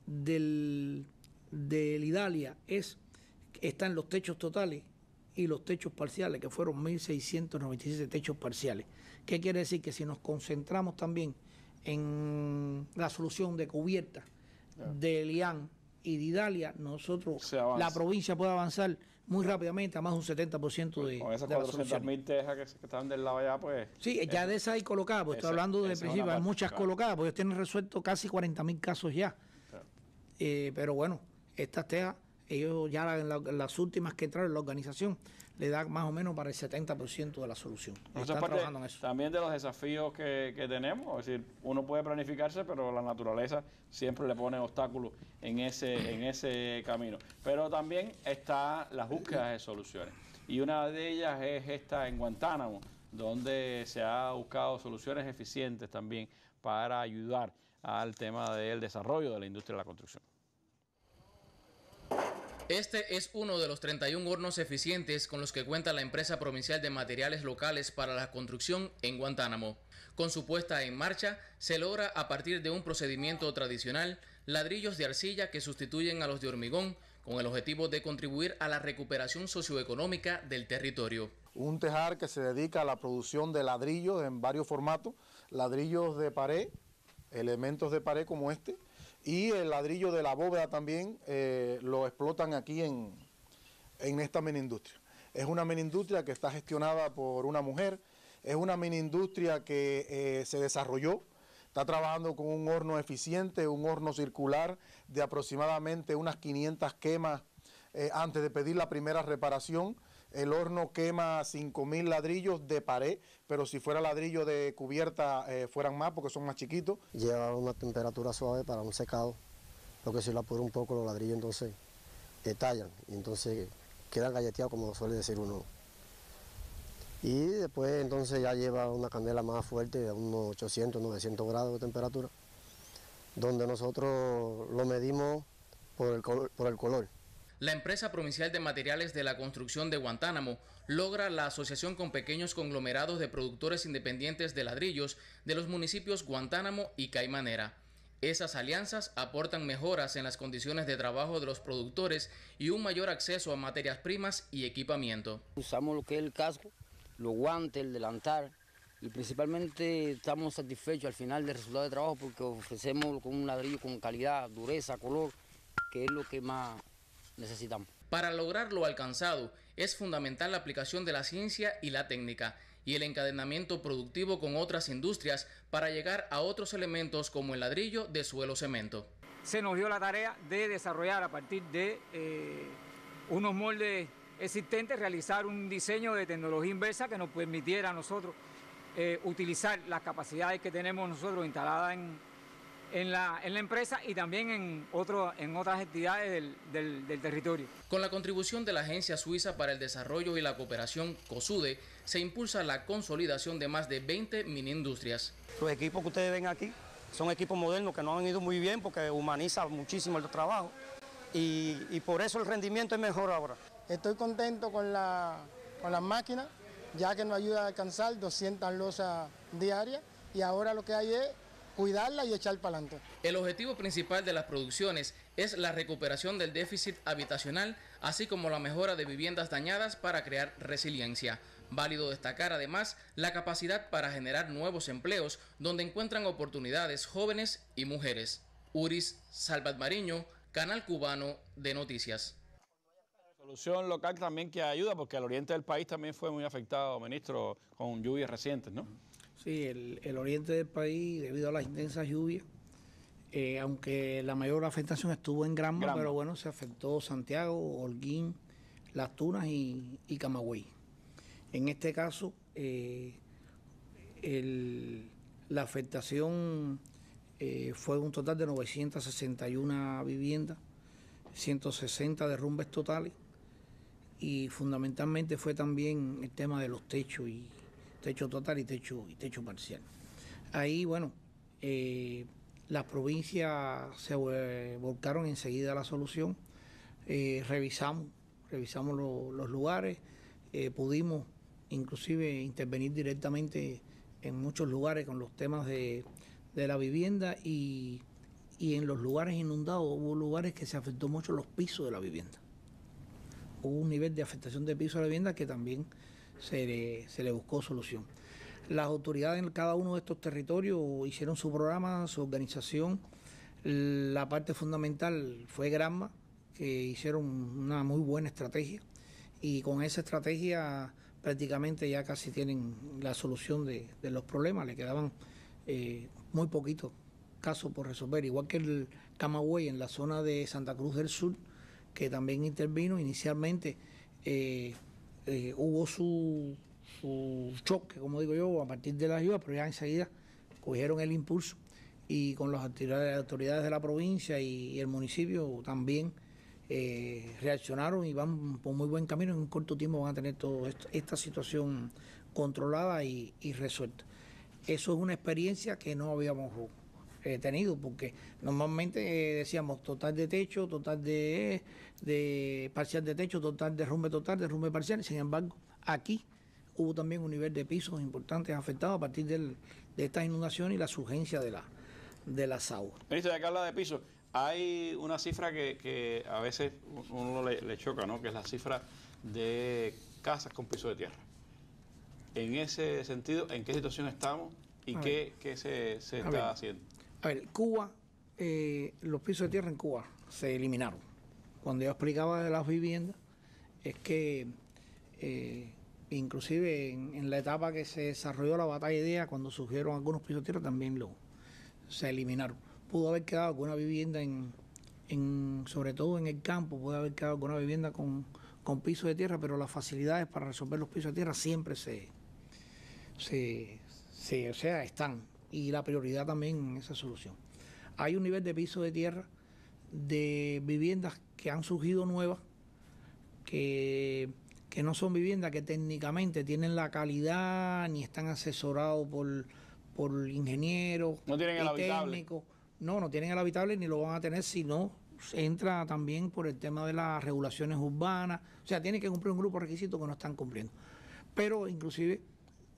del, del Idalia es están los techos totales y los techos parciales, que fueron 1.697 techos parciales. ¿Qué quiere decir? Que si nos concentramos también en la solución de cubierta de Elián y de Idalia, nosotros, la provincia puede avanzar muy rápidamente a más de un 70% de, Con esas de la 400 mil tejas que, que están del lado allá, pues... Sí, ya de esas hay colocadas, pues estoy hablando del esa es principio, hay muchas claro. colocadas, porque ellos tienen resuelto casi 40 mil casos ya. Eh, pero bueno, estas tejas, ellos ya en la- las últimas que entraron en la organización, le da más o menos para el 70% de la solución. Eso es Están parte trabajando en eso. también de los desafíos que, que tenemos. Es decir, uno puede planificarse, pero la naturaleza siempre le pone obstáculos en ese, en ese camino. Pero también está las búsquedas de soluciones. Y una de ellas es esta en Guantánamo, donde se ha buscado soluciones eficientes también para ayudar al tema del desarrollo de la industria de la construcción. Este es uno de los 31 hornos eficientes con los que cuenta la empresa provincial de materiales locales para la construcción en Guantánamo. Con su puesta en marcha, se logra a partir de un procedimiento tradicional ladrillos de arcilla que sustituyen a los de hormigón con el objetivo de contribuir a la recuperación socioeconómica del territorio. Un tejar que se dedica a la producción de ladrillos en varios formatos, ladrillos de pared, elementos de pared como este, y el ladrillo de la bóveda también eh, lo explotan aquí en, en esta mini industria. Es una mini industria que está gestionada por una mujer, es una mini industria que eh, se desarrolló, está trabajando con un horno eficiente, un horno circular de aproximadamente unas 500 quemas eh, antes de pedir la primera reparación. El horno quema 5.000 ladrillos de pared, pero si fuera ladrillo de cubierta eh, fueran más porque son más chiquitos. lleva una temperatura suave para un secado, lo que si lo apura un poco los ladrillos entonces estallan y entonces quedan galleteados como suele decir uno. Y después entonces ya lleva una candela más fuerte de unos 800, 900 grados de temperatura, donde nosotros lo medimos. Por el color. La empresa provincial de materiales de la construcción de Guantánamo logra la asociación con pequeños conglomerados de productores independientes de ladrillos de los municipios Guantánamo y Caimanera. Esas alianzas aportan mejoras en las condiciones de trabajo de los productores y un mayor acceso a materias primas y equipamiento. Usamos lo que es el casco, los guantes, el delantal y principalmente estamos satisfechos al final del resultado de trabajo porque ofrecemos con un ladrillo con calidad, dureza, color, que es lo que más necesitamos. Para lograr lo alcanzado es fundamental la aplicación de la ciencia y la técnica y el encadenamiento productivo con otras industrias para llegar a otros elementos como el ladrillo de suelo cemento. se nos dio la tarea de desarrollar a partir de eh, unos moldes existentes, realizar un diseño de tecnología inversa que nos permitiera a nosotros eh, utilizar las capacidades que tenemos nosotros instaladas en, en la, en la empresa y también en, otro, en otras entidades del, del- del territorio. Con la contribución de la Agencia Suiza para el Desarrollo y la Cooperación, COSUDE, se impulsa la consolidación de más de 20 mini industrias. Los equipos que ustedes ven aquí son equipos modernos que nos han ido muy bien porque humaniza muchísimo el trabajo y, y por eso el rendimiento es mejor ahora. Estoy contento con la, con las máquinas, ya que nos ayuda a alcanzar 200 losas diarias y ahora lo que hay es cuidarla y echar para adelante. El objetivo principal de las producciones es la recuperación del déficit habitacional, así como la mejora de viviendas dañadas para crear resiliencia. Válido destacar además la capacidad para generar nuevos empleos donde encuentran oportunidades jóvenes y mujeres. Uris Salvatmariño, Canal Cubano de Noticias. Solución local también que ayuda, porque el oriente del país también fue muy afectado, ministro, con lluvias recientes, ¿no? Sí, el, el oriente del país, debido a las intensas lluvias, eh, aunque la mayor afectación estuvo en Granma, Granma. pero bueno, se afectó Santiago, Holguín, Las Tunas y, y Camagüey. En este caso, eh, el- la afectación eh, fue un total de 961 viviendas, 160 derrumbes totales y fundamentalmente fue también el tema de los techos y techo total y techo y techo parcial. Ahí, bueno, eh, las provincias se volcaron enseguida a la solución. Eh, revisamos, revisamos los lugares, eh, pudimos inclusive intervenir directamente en muchos lugares con los temas de, la vivienda y, en los lugares inundados hubo lugares que se afectó mucho los pisos de la vivienda. Hubo un nivel de afectación de pisos de la vivienda que también se le buscó solución. Las autoridades en cada uno de estos territorios hicieron su programa, su organización. La parte fundamental fue Granma, que hicieron una muy buena estrategia y con esa estrategia prácticamente ya casi tienen la solución de, los problemas, le quedaban eh, muy poquitos casos por resolver, igual que el Camagüey en la zona de Santa Cruz del Sur, que también intervino inicialmente, eh, eh, hubo su su choque, como digo yo, a partir de la ayuda, pero ya enseguida cogieron el impulso y con las autoridades de la provincia y, el municipio también eh, reaccionaron y van por muy buen camino. En un corto tiempo van a tener toda esta situación controlada y, resuelta. Eso es una experiencia que no habíamos eh, tenido, porque normalmente eh, decíamos total de techo, total de, de parcial de techo, total derrumbe total, derrumbe parcial. Sin embargo, aquí hubo también un nivel de pisos importantes afectados a partir de esta inundación y la surgencia de, la, de las aguas. Ministro, ya que habla de pisos, hay una cifra que, a veces uno le, choca, ¿no? que es la cifra de casas con piso de tierra. En ese sentido, ¿en qué situación estamos y qué, se, está haciendo? A ver, Cuba, eh, los pisos de tierra en Cuba se eliminaron. Cuando yo explicaba de las viviendas, es que eh, inclusive en, la etapa que se desarrolló la batalla de ideas, cuando surgieron algunos pisos de tierra, también lo se eliminaron. Pudo haber quedado alguna vivienda en, en sobre todo en el campo, puede haber quedado alguna vivienda con, con pisos de tierra, pero las facilidades para resolver los pisos de tierra siempre se, se, o sea, están. Y la prioridad también en esa solución. Hay un nivel de piso de tierra de viviendas que han surgido nuevas, que que no son viviendas que técnicamente tienen la calidad ni están asesorados por, por ingenieros no tienen el técnicos. No, no tienen el habitable ni lo van a tener si no entra también por el tema de las regulaciones urbanas. O sea, tienen que cumplir un grupo de requisitos que no están cumpliendo. Pero inclusive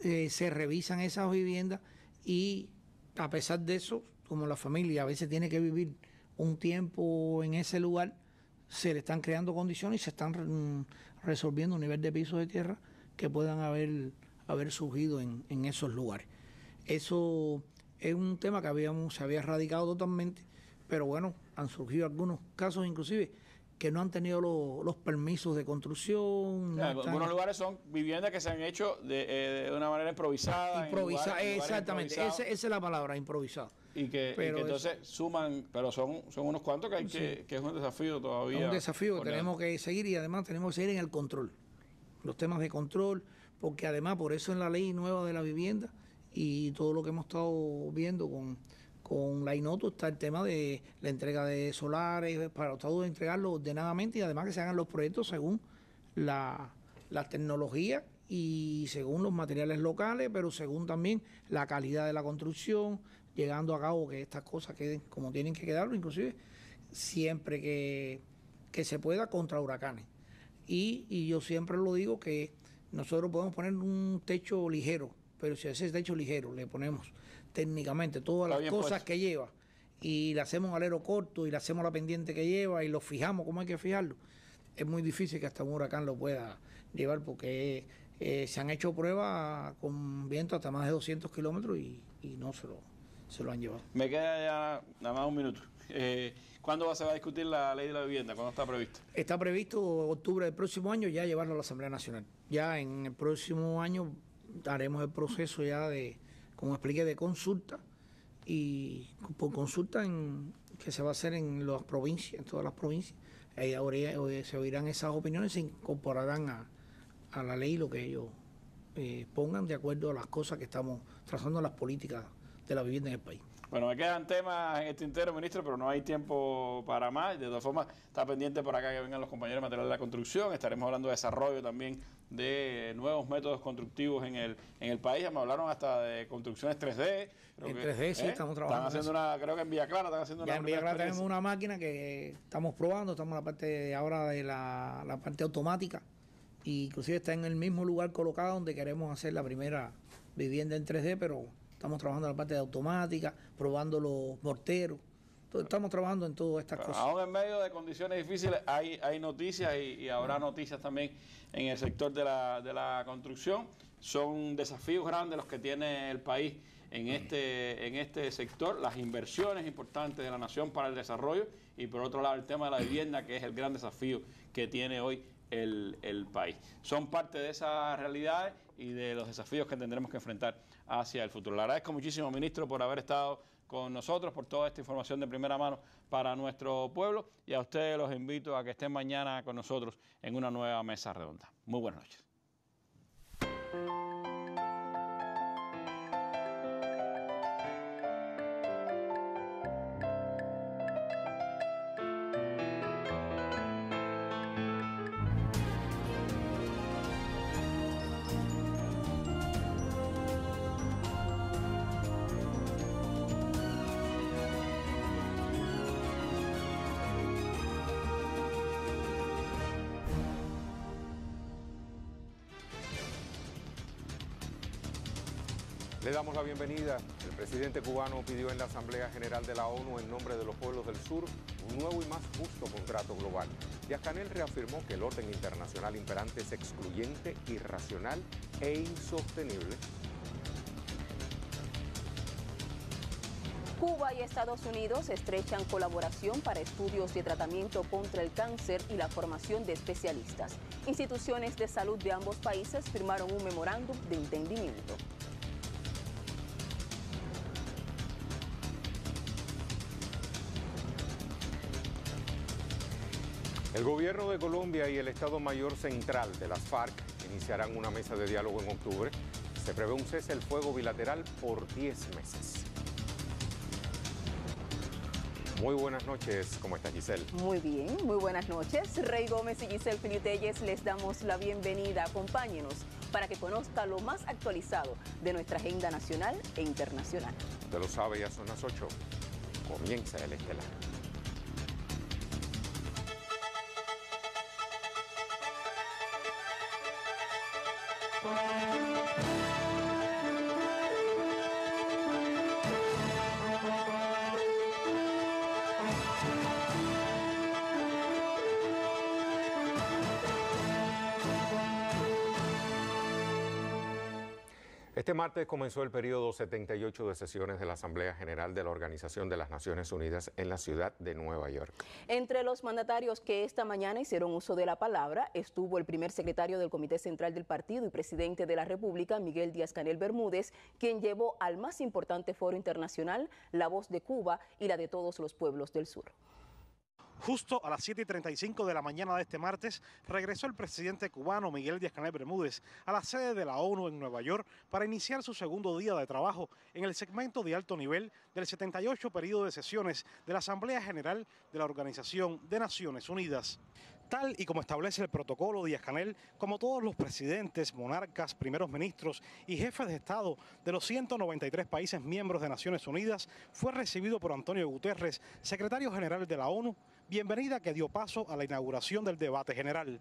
eh, se revisan esas viviendas y a pesar de eso, como la familia a veces tiene que vivir un tiempo en ese lugar, se le están creando condiciones y se están mm, resolviendo un nivel de piso de tierra que puedan haber, haber surgido en, esos lugares. Eso es un tema que habíamos, se había erradicado totalmente, pero bueno, han surgido algunos casos inclusive que no han tenido los permisos de construcción. algunos lugares son viviendas que se han hecho de, eh, una manera improvisada. Improvisada, exactamente, esa, es la palabra, improvisada. Y que, entonces suman, pero son, son unos cuantos que hay que, que es un desafío todavía. Es un desafío que tenemos que seguir y además tenemos que seguir en el control. Los temas de control, porque además por eso en la ley nueva de la vivienda y todo lo que hemos estado viendo con con la INOTO está el tema de la entrega de solares, para todo entregarlo ordenadamente y además que se hagan los proyectos según la, tecnología y según los materiales locales, pero según también la calidad de la construcción, llegando a cabo que estas cosas queden como tienen que quedarlo, inclusive siempre que, se pueda contra huracanes. Y, y, yo siempre lo digo que nosotros podemos poner un techo ligero, pero si ese techo ligero le ponemos técnicamente todas las cosas que lleva y le hacemos un alero corto y le hacemos la pendiente que lleva y lo fijamos como hay que fijarlo, es muy difícil que hasta un huracán lo pueda llevar porque eh, se han hecho pruebas con viento hasta más de 200 kilómetros y, no se lo, se lo han llevado. Me queda ya nada más un minuto. Eh, ¿Cuándo se va a discutir la ley de la vivienda? ¿Cuándo está previsto? Está previsto octubre del próximo año ya llevarlo a la Asamblea Nacional. Ya en el próximo año haremos el proceso ya de, como expliqué, de consulta y por consulta en, que se va a hacer en las provincias, en todas las provincias. Ahí ahora se oirán esas opiniones, se incorporarán a, a la ley lo que ellos eh, pongan de acuerdo a las cosas que estamos trazando las políticas de la vivienda en el país. Bueno, me quedan temas en este tintero, ministro, pero no hay tiempo para más. De todas formas, está pendiente por acá que vengan los compañeros de material de la construcción. Estaremos hablando de desarrollo también de nuevos métodos constructivos en el, en el país. Me hablaron hasta de construcciones 3D. En 3D sí, ¿eh? estamos trabajando. Están haciendo una, creo que en Villa Clara están haciendo Ya una en Villa Clara tenemos una máquina que estamos probando, estamos en la parte de ahora de la, la parte automática. Y inclusive está en el mismo lugar colocado donde queremos hacer la primera vivienda en 3D, pero estamos trabajando en la parte de automática, probando los morteros. Entonces, estamos trabajando en todas estas Pero cosas. aún en medio de condiciones difíciles hay, hay noticias y, y habrá noticias también en el sector de la, de la construcción. Son desafíos grandes los que tiene el país en este, en este sector, las inversiones importantes de la nación para el desarrollo y por otro lado el tema de la vivienda, que es el gran desafío que tiene hoy el, el país. Son parte de esas realidades y de los desafíos que tendremos que enfrentar hacia el futuro. Le agradezco muchísimo, ministro, por haber estado con nosotros, por toda esta información de primera mano para nuestro pueblo y a ustedes los invito a que estén mañana con nosotros en una nueva mesa redonda. Muy buenas noches. Bienvenida. El presidente cubano pidió en la Asamblea General de la ONU en nombre de los pueblos del sur un nuevo y más justo contrato global. Díaz Canel reafirmó que el orden internacional imperante es excluyente, irracional e insostenible. Cuba y Estados Unidos estrechan colaboración para estudios de tratamiento contra el cáncer y la formación de especialistas. Instituciones de salud de ambos países firmaron un memorándum de entendimiento. El gobierno de Colombia y el Estado Mayor Central de las FARC iniciarán una mesa de diálogo en octubre. Se prevé un cese el fuego bilateral por 10 meses. Muy buenas noches, ¿cómo está Giselle? Muy bien, muy buenas noches. Rey Gómez y Giselle Filitelles les damos la bienvenida. Acompáñenos para que conozca lo más actualizado de nuestra agenda nacional e internacional. Usted lo sabe, ya son las 8. Comienza el estelar. Martes comenzó el periodo 78 de sesiones de la Asamblea General de la Organización de las Naciones Unidas en la ciudad de Nueva York. Entre los mandatarios que esta mañana hicieron uso de la palabra estuvo el primer secretario del Comité Central del Partido y presidente de la República, Miguel Díaz Canel Bermúdez, quien llevó al más importante foro internacional la voz de Cuba y la de todos los pueblos del sur. Justo a las 7 y 35 de la mañana de este martes, regresó el presidente cubano Miguel Díaz-Canel Bermúdez a la sede de la ONU en Nueva York para iniciar su segundo día de trabajo en el segmento de alto nivel del 78 periodo de sesiones de la Asamblea General de la Organización de Naciones Unidas. Tal y como establece el protocolo Díaz-Canel, como todos los presidentes, monarcas, primeros ministros y jefes de Estado de los 193 países miembros de Naciones Unidas, fue recibido por Antonio Guterres, secretario general de la ONU, bienvenida que dio paso a la inauguración del debate general.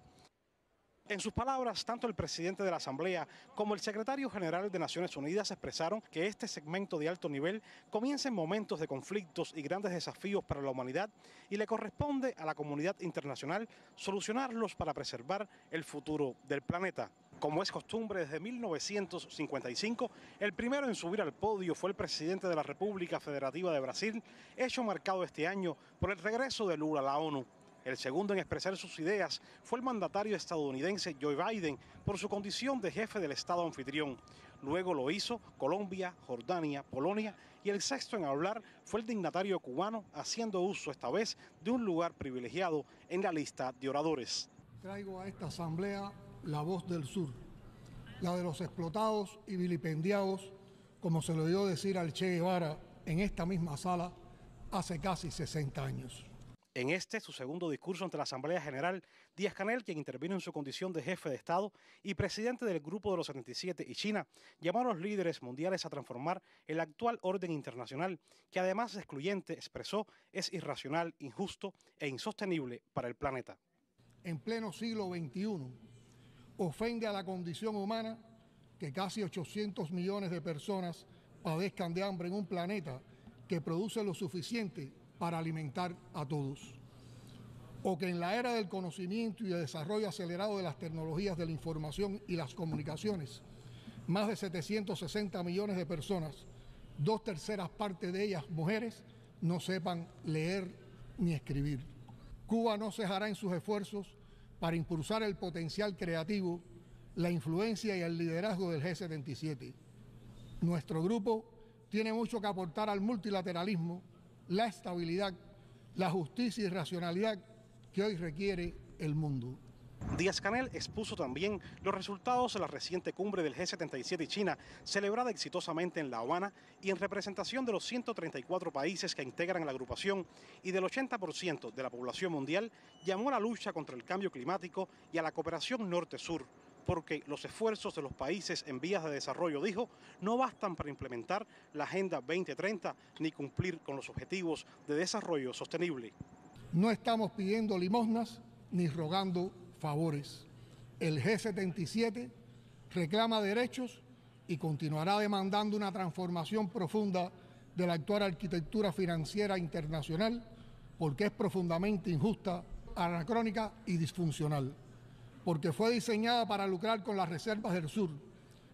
En sus palabras, tanto el presidente de la Asamblea como el secretario general de Naciones Unidas expresaron que este segmento de alto nivel comienza en momentos de conflictos y grandes desafíos para la humanidad y le corresponde a la comunidad internacional solucionarlos para preservar el futuro del planeta. Como es costumbre desde 1955, el primero en subir al podio fue el presidente de la República Federativa de Brasil, hecho marcado este año por el regreso de Lula a la ONU. El segundo en expresar sus ideas fue el mandatario estadounidense Joe Biden por su condición de jefe del Estado anfitrión. Luego lo hizo Colombia, Jordania, Polonia y el sexto en hablar fue el dignatario cubano haciendo uso esta vez de un lugar privilegiado en la lista de oradores. Traigo a esta asamblea la voz del sur, la de los explotados y vilipendiados, como se lo oyó decir al Che Guevara en esta misma sala hace casi 60 años. En este, su segundo discurso ante la Asamblea General, Díaz Canel, quien intervino en su condición de jefe de Estado y presidente del Grupo de los 77 y China, llamó a los líderes mundiales a transformar el actual orden internacional, que además de excluyente, expresó, es irracional, injusto e insostenible para el planeta. En pleno siglo XXI, ofende a la condición humana que casi 800 millones de personas padezcan de hambre en un planeta que produce lo suficiente para alimentar a todos. O que en la era del conocimiento y de desarrollo acelerado de las tecnologías de la información y las comunicaciones, más de 760 millones de personas, dos terceras partes de ellas mujeres, no sepan leer ni escribir. Cuba no cejará en sus esfuerzos para impulsar el potencial creativo, la influencia y el liderazgo del G77. Nuestro grupo tiene mucho que aportar al multilateralismo, la estabilidad, la justicia y racionalidad que hoy requiere el mundo. Díaz Canel expuso también los resultados de la reciente cumbre del G77 y China, celebrada exitosamente en La Habana y en representación de los 134 países que integran la agrupación y del 80% de la población mundial, llamó a la lucha contra el cambio climático y a la cooperación norte-sur porque los esfuerzos de los países en vías de desarrollo, dijo, no bastan para implementar la Agenda 2030 ni cumplir con los objetivos de desarrollo sostenible. No estamos pidiendo limosnas ni rogando favores. El G77 reclama derechos y continuará demandando una transformación profunda de la actual arquitectura financiera internacional porque es profundamente injusta, anacrónica y disfuncional porque fue diseñada para lucrar con las reservas del sur,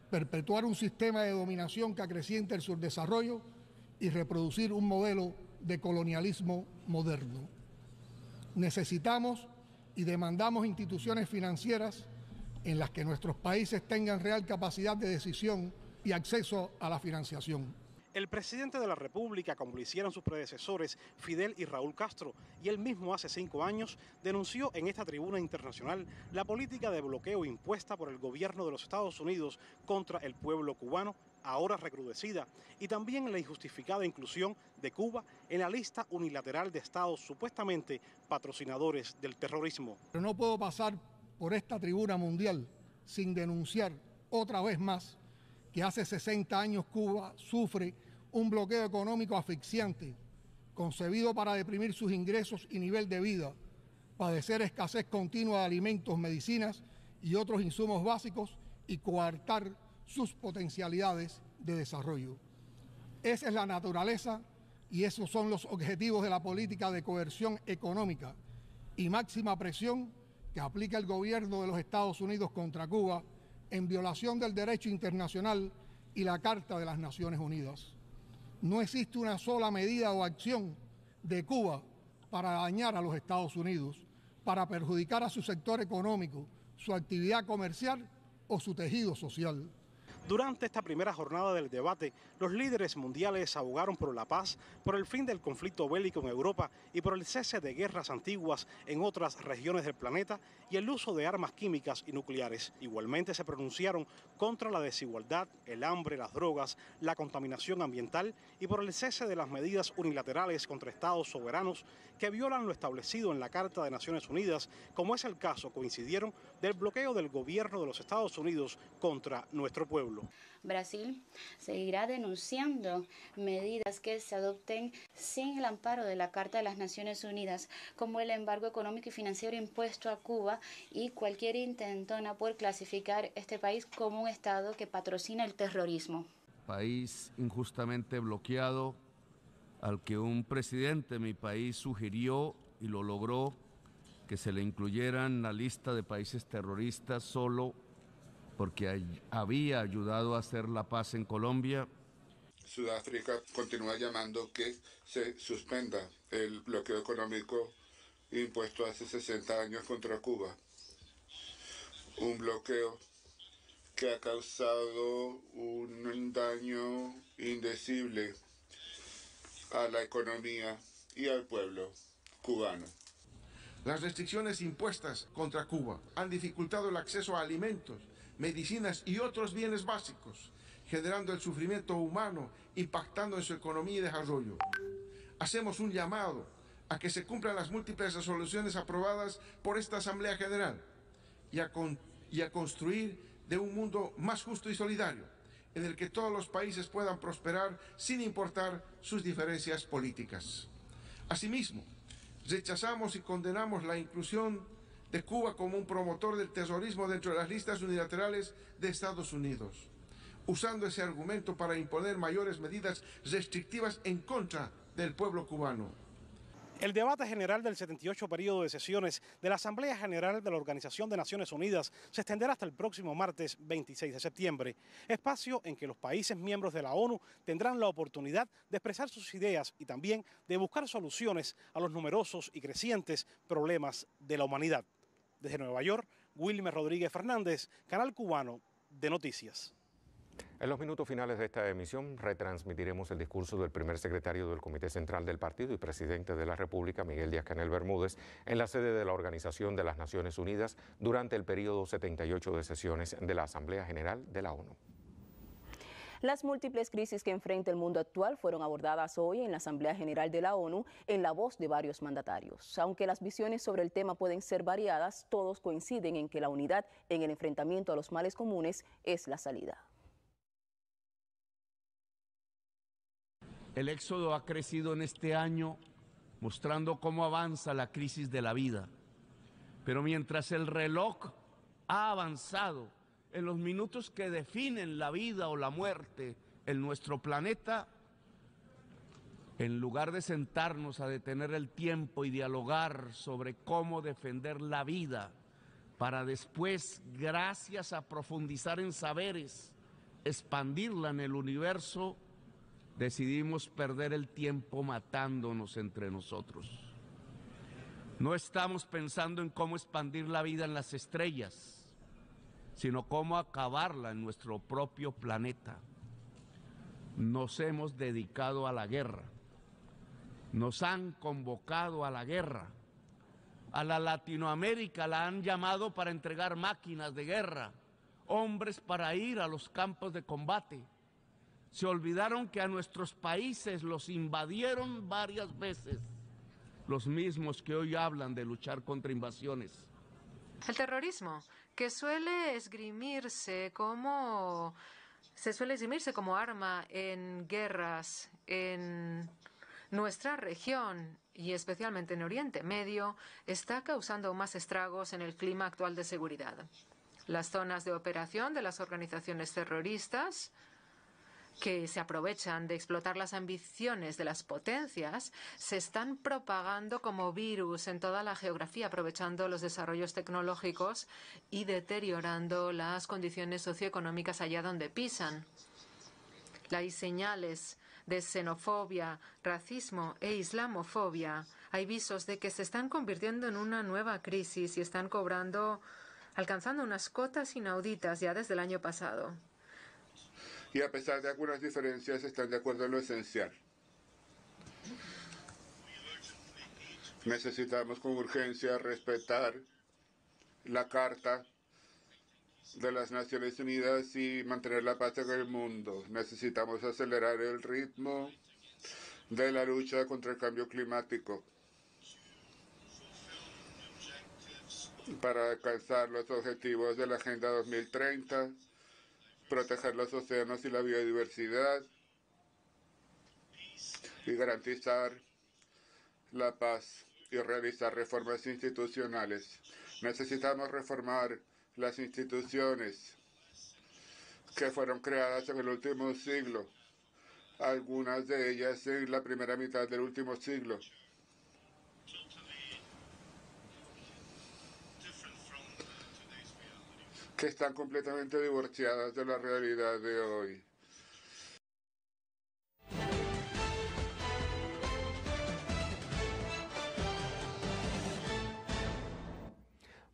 perpetuar un sistema de dominación que acreciente el subdesarrollo y reproducir un modelo de colonialismo moderno. Necesitamos y demandamos instituciones financieras en las que nuestros países tengan real capacidad de decisión y acceso a la financiación. El presidente de la República, como lo hicieron sus predecesores Fidel y Raúl Castro, y él mismo hace cinco años denunció en esta tribuna internacional la política de bloqueo impuesta por el gobierno de los Estados Unidos contra el pueblo cubano, ahora recrudecida, y también la injustificada inclusión de Cuba en la lista unilateral de estados supuestamente patrocinadores del terrorismo. Pero no puedo pasar por esta tribuna mundial sin denunciar otra vez más que hace 60 años Cuba sufre un bloqueo económico asfixiante, concebido para deprimir sus ingresos y nivel de vida, padecer escasez continua de alimentos, medicinas y otros insumos básicos y coartar sus potencialidades de desarrollo. Esa es la naturaleza y esos son los objetivos de la política de coerción económica y máxima presión que aplica el gobierno de los Estados Unidos contra Cuba en violación del derecho internacional y la Carta de las Naciones Unidas. No existe una sola medida o acción de Cuba para dañar a los Estados Unidos, para perjudicar a su sector económico, su actividad comercial o su tejido social. Durante esta primera jornada del debate, los líderes mundiales abogaron por la paz, por el fin del conflicto bélico en Europa y por el cese de guerras antiguas en otras regiones del planeta y el uso de armas químicas y nucleares. Igualmente se pronunciaron contra la desigualdad, el hambre, las drogas, la contaminación ambiental y por el cese de las medidas unilaterales contra estados soberanos que violan lo establecido en la Carta de Naciones Unidas, como es el caso, coincidieron, del bloqueo del gobierno de los Estados Unidos contra nuestro pueblo. Brasil seguirá denunciando medidas que se adopten sin el amparo de la Carta de las Naciones Unidas, como el embargo económico y financiero impuesto a Cuba y cualquier intentona por clasificar este país como un Estado que patrocina el terrorismo. País injustamente bloqueado al que un presidente de mi país sugirió y lo logró que se le incluyera en la lista de países terroristas solo porque había ayudado a hacer la paz en Colombia. Sudáfrica continúa llamando que se suspenda el bloqueo económico impuesto hace 60 años contra Cuba. Un bloqueo que ha causado un daño indecible a la economía y al pueblo cubano. Las restricciones impuestas contra Cuba han dificultado el acceso a alimentos medicinas y otros bienes básicos, generando el sufrimiento humano, impactando en su economía y desarrollo. Hacemos un llamado a que se cumplan las múltiples resoluciones aprobadas por esta Asamblea General y a, y a construir de un mundo más justo y solidario, en el que todos los países puedan prosperar sin importar sus diferencias políticas. Asimismo, rechazamos y condenamos la inclusión de Cuba como un promotor del terrorismo dentro de las listas unilaterales de Estados Unidos, usando ese argumento para imponer mayores medidas restrictivas en contra del pueblo cubano. El debate general del 78 periodo de sesiones de la Asamblea General de la Organización de Naciones Unidas se extenderá hasta el próximo martes 26 de septiembre, espacio en que los países miembros de la ONU tendrán la oportunidad de expresar sus ideas y también de buscar soluciones a los numerosos y crecientes problemas de la humanidad. Desde Nueva York, Wilmer Rodríguez Fernández, Canal Cubano de Noticias. En los minutos finales de esta emisión retransmitiremos el discurso del primer secretario del Comité Central del Partido y presidente de la República, Miguel Díaz Canel Bermúdez, en la sede de la Organización de las Naciones Unidas durante el periodo 78 de sesiones de la Asamblea General de la ONU. Las múltiples crisis que enfrenta el mundo actual fueron abordadas hoy en la Asamblea General de la ONU en la voz de varios mandatarios. Aunque las visiones sobre el tema pueden ser variadas, todos coinciden en que la unidad en el enfrentamiento a los males comunes es la salida. El éxodo ha crecido en este año mostrando cómo avanza la crisis de la vida. Pero mientras el reloj ha avanzado en los minutos que definen la vida o la muerte en nuestro planeta, en lugar de sentarnos a detener el tiempo y dialogar sobre cómo defender la vida, para después, gracias a profundizar en saberes, expandirla en el universo, decidimos perder el tiempo matándonos entre nosotros. No estamos pensando en cómo expandir la vida en las estrellas, sino cómo acabarla en nuestro propio planeta. Nos hemos dedicado a la guerra, nos han convocado a la guerra. A la Latinoamérica la han llamado para entregar máquinas de guerra, hombres para ir a los campos de combate se olvidaron que a nuestros países los invadieron varias veces, los mismos que hoy hablan de luchar contra invasiones. El terrorismo, que suele esgrimirse como se suele esgrimirse como arma en guerras en nuestra región y especialmente en Oriente Medio, está causando más estragos en el clima actual de seguridad. Las zonas de operación de las organizaciones terroristas que se aprovechan de explotar las ambiciones de las potencias se están propagando como virus en toda la geografía, aprovechando los desarrollos tecnológicos y deteriorando las condiciones socioeconómicas allá donde pisan. Hay señales de xenofobia, racismo e islamofobia. Hay visos de que se están convirtiendo en una nueva crisis y están cobrando, alcanzando unas cotas inauditas ya desde el año pasado y a pesar de algunas diferencias están de acuerdo en lo esencial. Necesitamos con urgencia respetar la Carta de las Naciones Unidas y mantener la paz en el mundo. Necesitamos acelerar el ritmo de la lucha contra el cambio climático para alcanzar los objetivos de la Agenda 2030 proteger los océanos y la biodiversidad y garantizar la paz y realizar reformas institucionales. Necesitamos reformar las instituciones que fueron creadas en el último siglo, algunas de ellas en la primera mitad del último siglo. Que están completamente divorciadas de la realidad de hoy.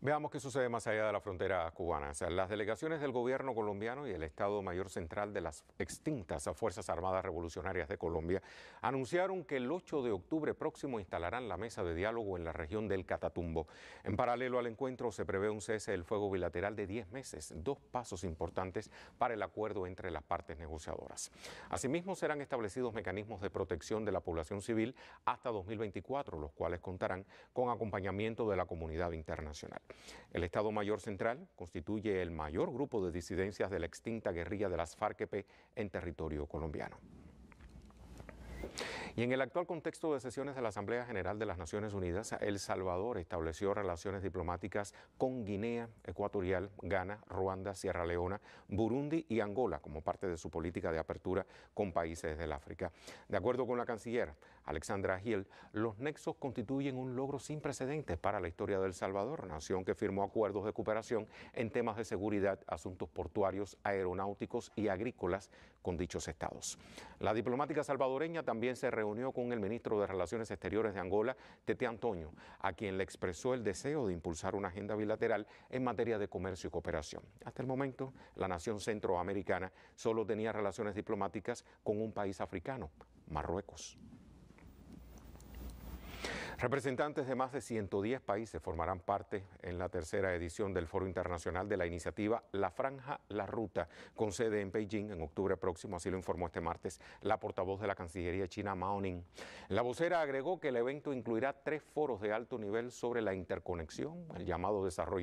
Veamos qué sucede más allá de la frontera cubana. las delegaciones del gobierno colombiano y el Estado Mayor Central de las extintas Fuerzas Armadas Revolucionarias de Colombia anunciaron que el 8 de octubre próximo instalarán la mesa de diálogo en la región del Catatumbo. En paralelo al encuentro se prevé un cese del fuego bilateral de 10 meses, dos pasos importantes para el acuerdo entre las partes negociadoras. Asimismo, serán establecidos mecanismos de protección de la población civil hasta 2024, los cuales contarán con acompañamiento de la comunidad internacional. El Estado Mayor Central constituye el mayor grupo de disidencias de la extinta guerrilla de las FARC-EP en territorio colombiano. Y en el actual contexto de sesiones de la Asamblea General de las Naciones Unidas, El Salvador estableció relaciones diplomáticas con Guinea Ecuatorial, Ghana, Ruanda, Sierra Leona, Burundi y Angola como parte de su política de apertura con países del África. De acuerdo con la canciller Alexandra Hill, los nexos constituyen un logro sin precedentes para la historia de El Salvador, nación que firmó acuerdos de cooperación en temas de seguridad, asuntos portuarios, aeronáuticos y agrícolas con dichos estados. La diplomática salvadoreña también se reunió con el ministro de Relaciones Exteriores de Angola, Tete Antonio, a quien le expresó el deseo de impulsar una agenda bilateral en materia de comercio y cooperación. Hasta el momento, la nación centroamericana solo tenía relaciones diplomáticas con un país africano, Marruecos. Representantes de más de 110 países formarán parte en la tercera edición del Foro Internacional de la iniciativa La Franja, la Ruta, con sede en Beijing en octubre próximo, así lo informó este martes la portavoz de la Cancillería China, Mao Ning. La vocera agregó que el evento incluirá tres foros de alto nivel sobre la interconexión, el llamado desarrollo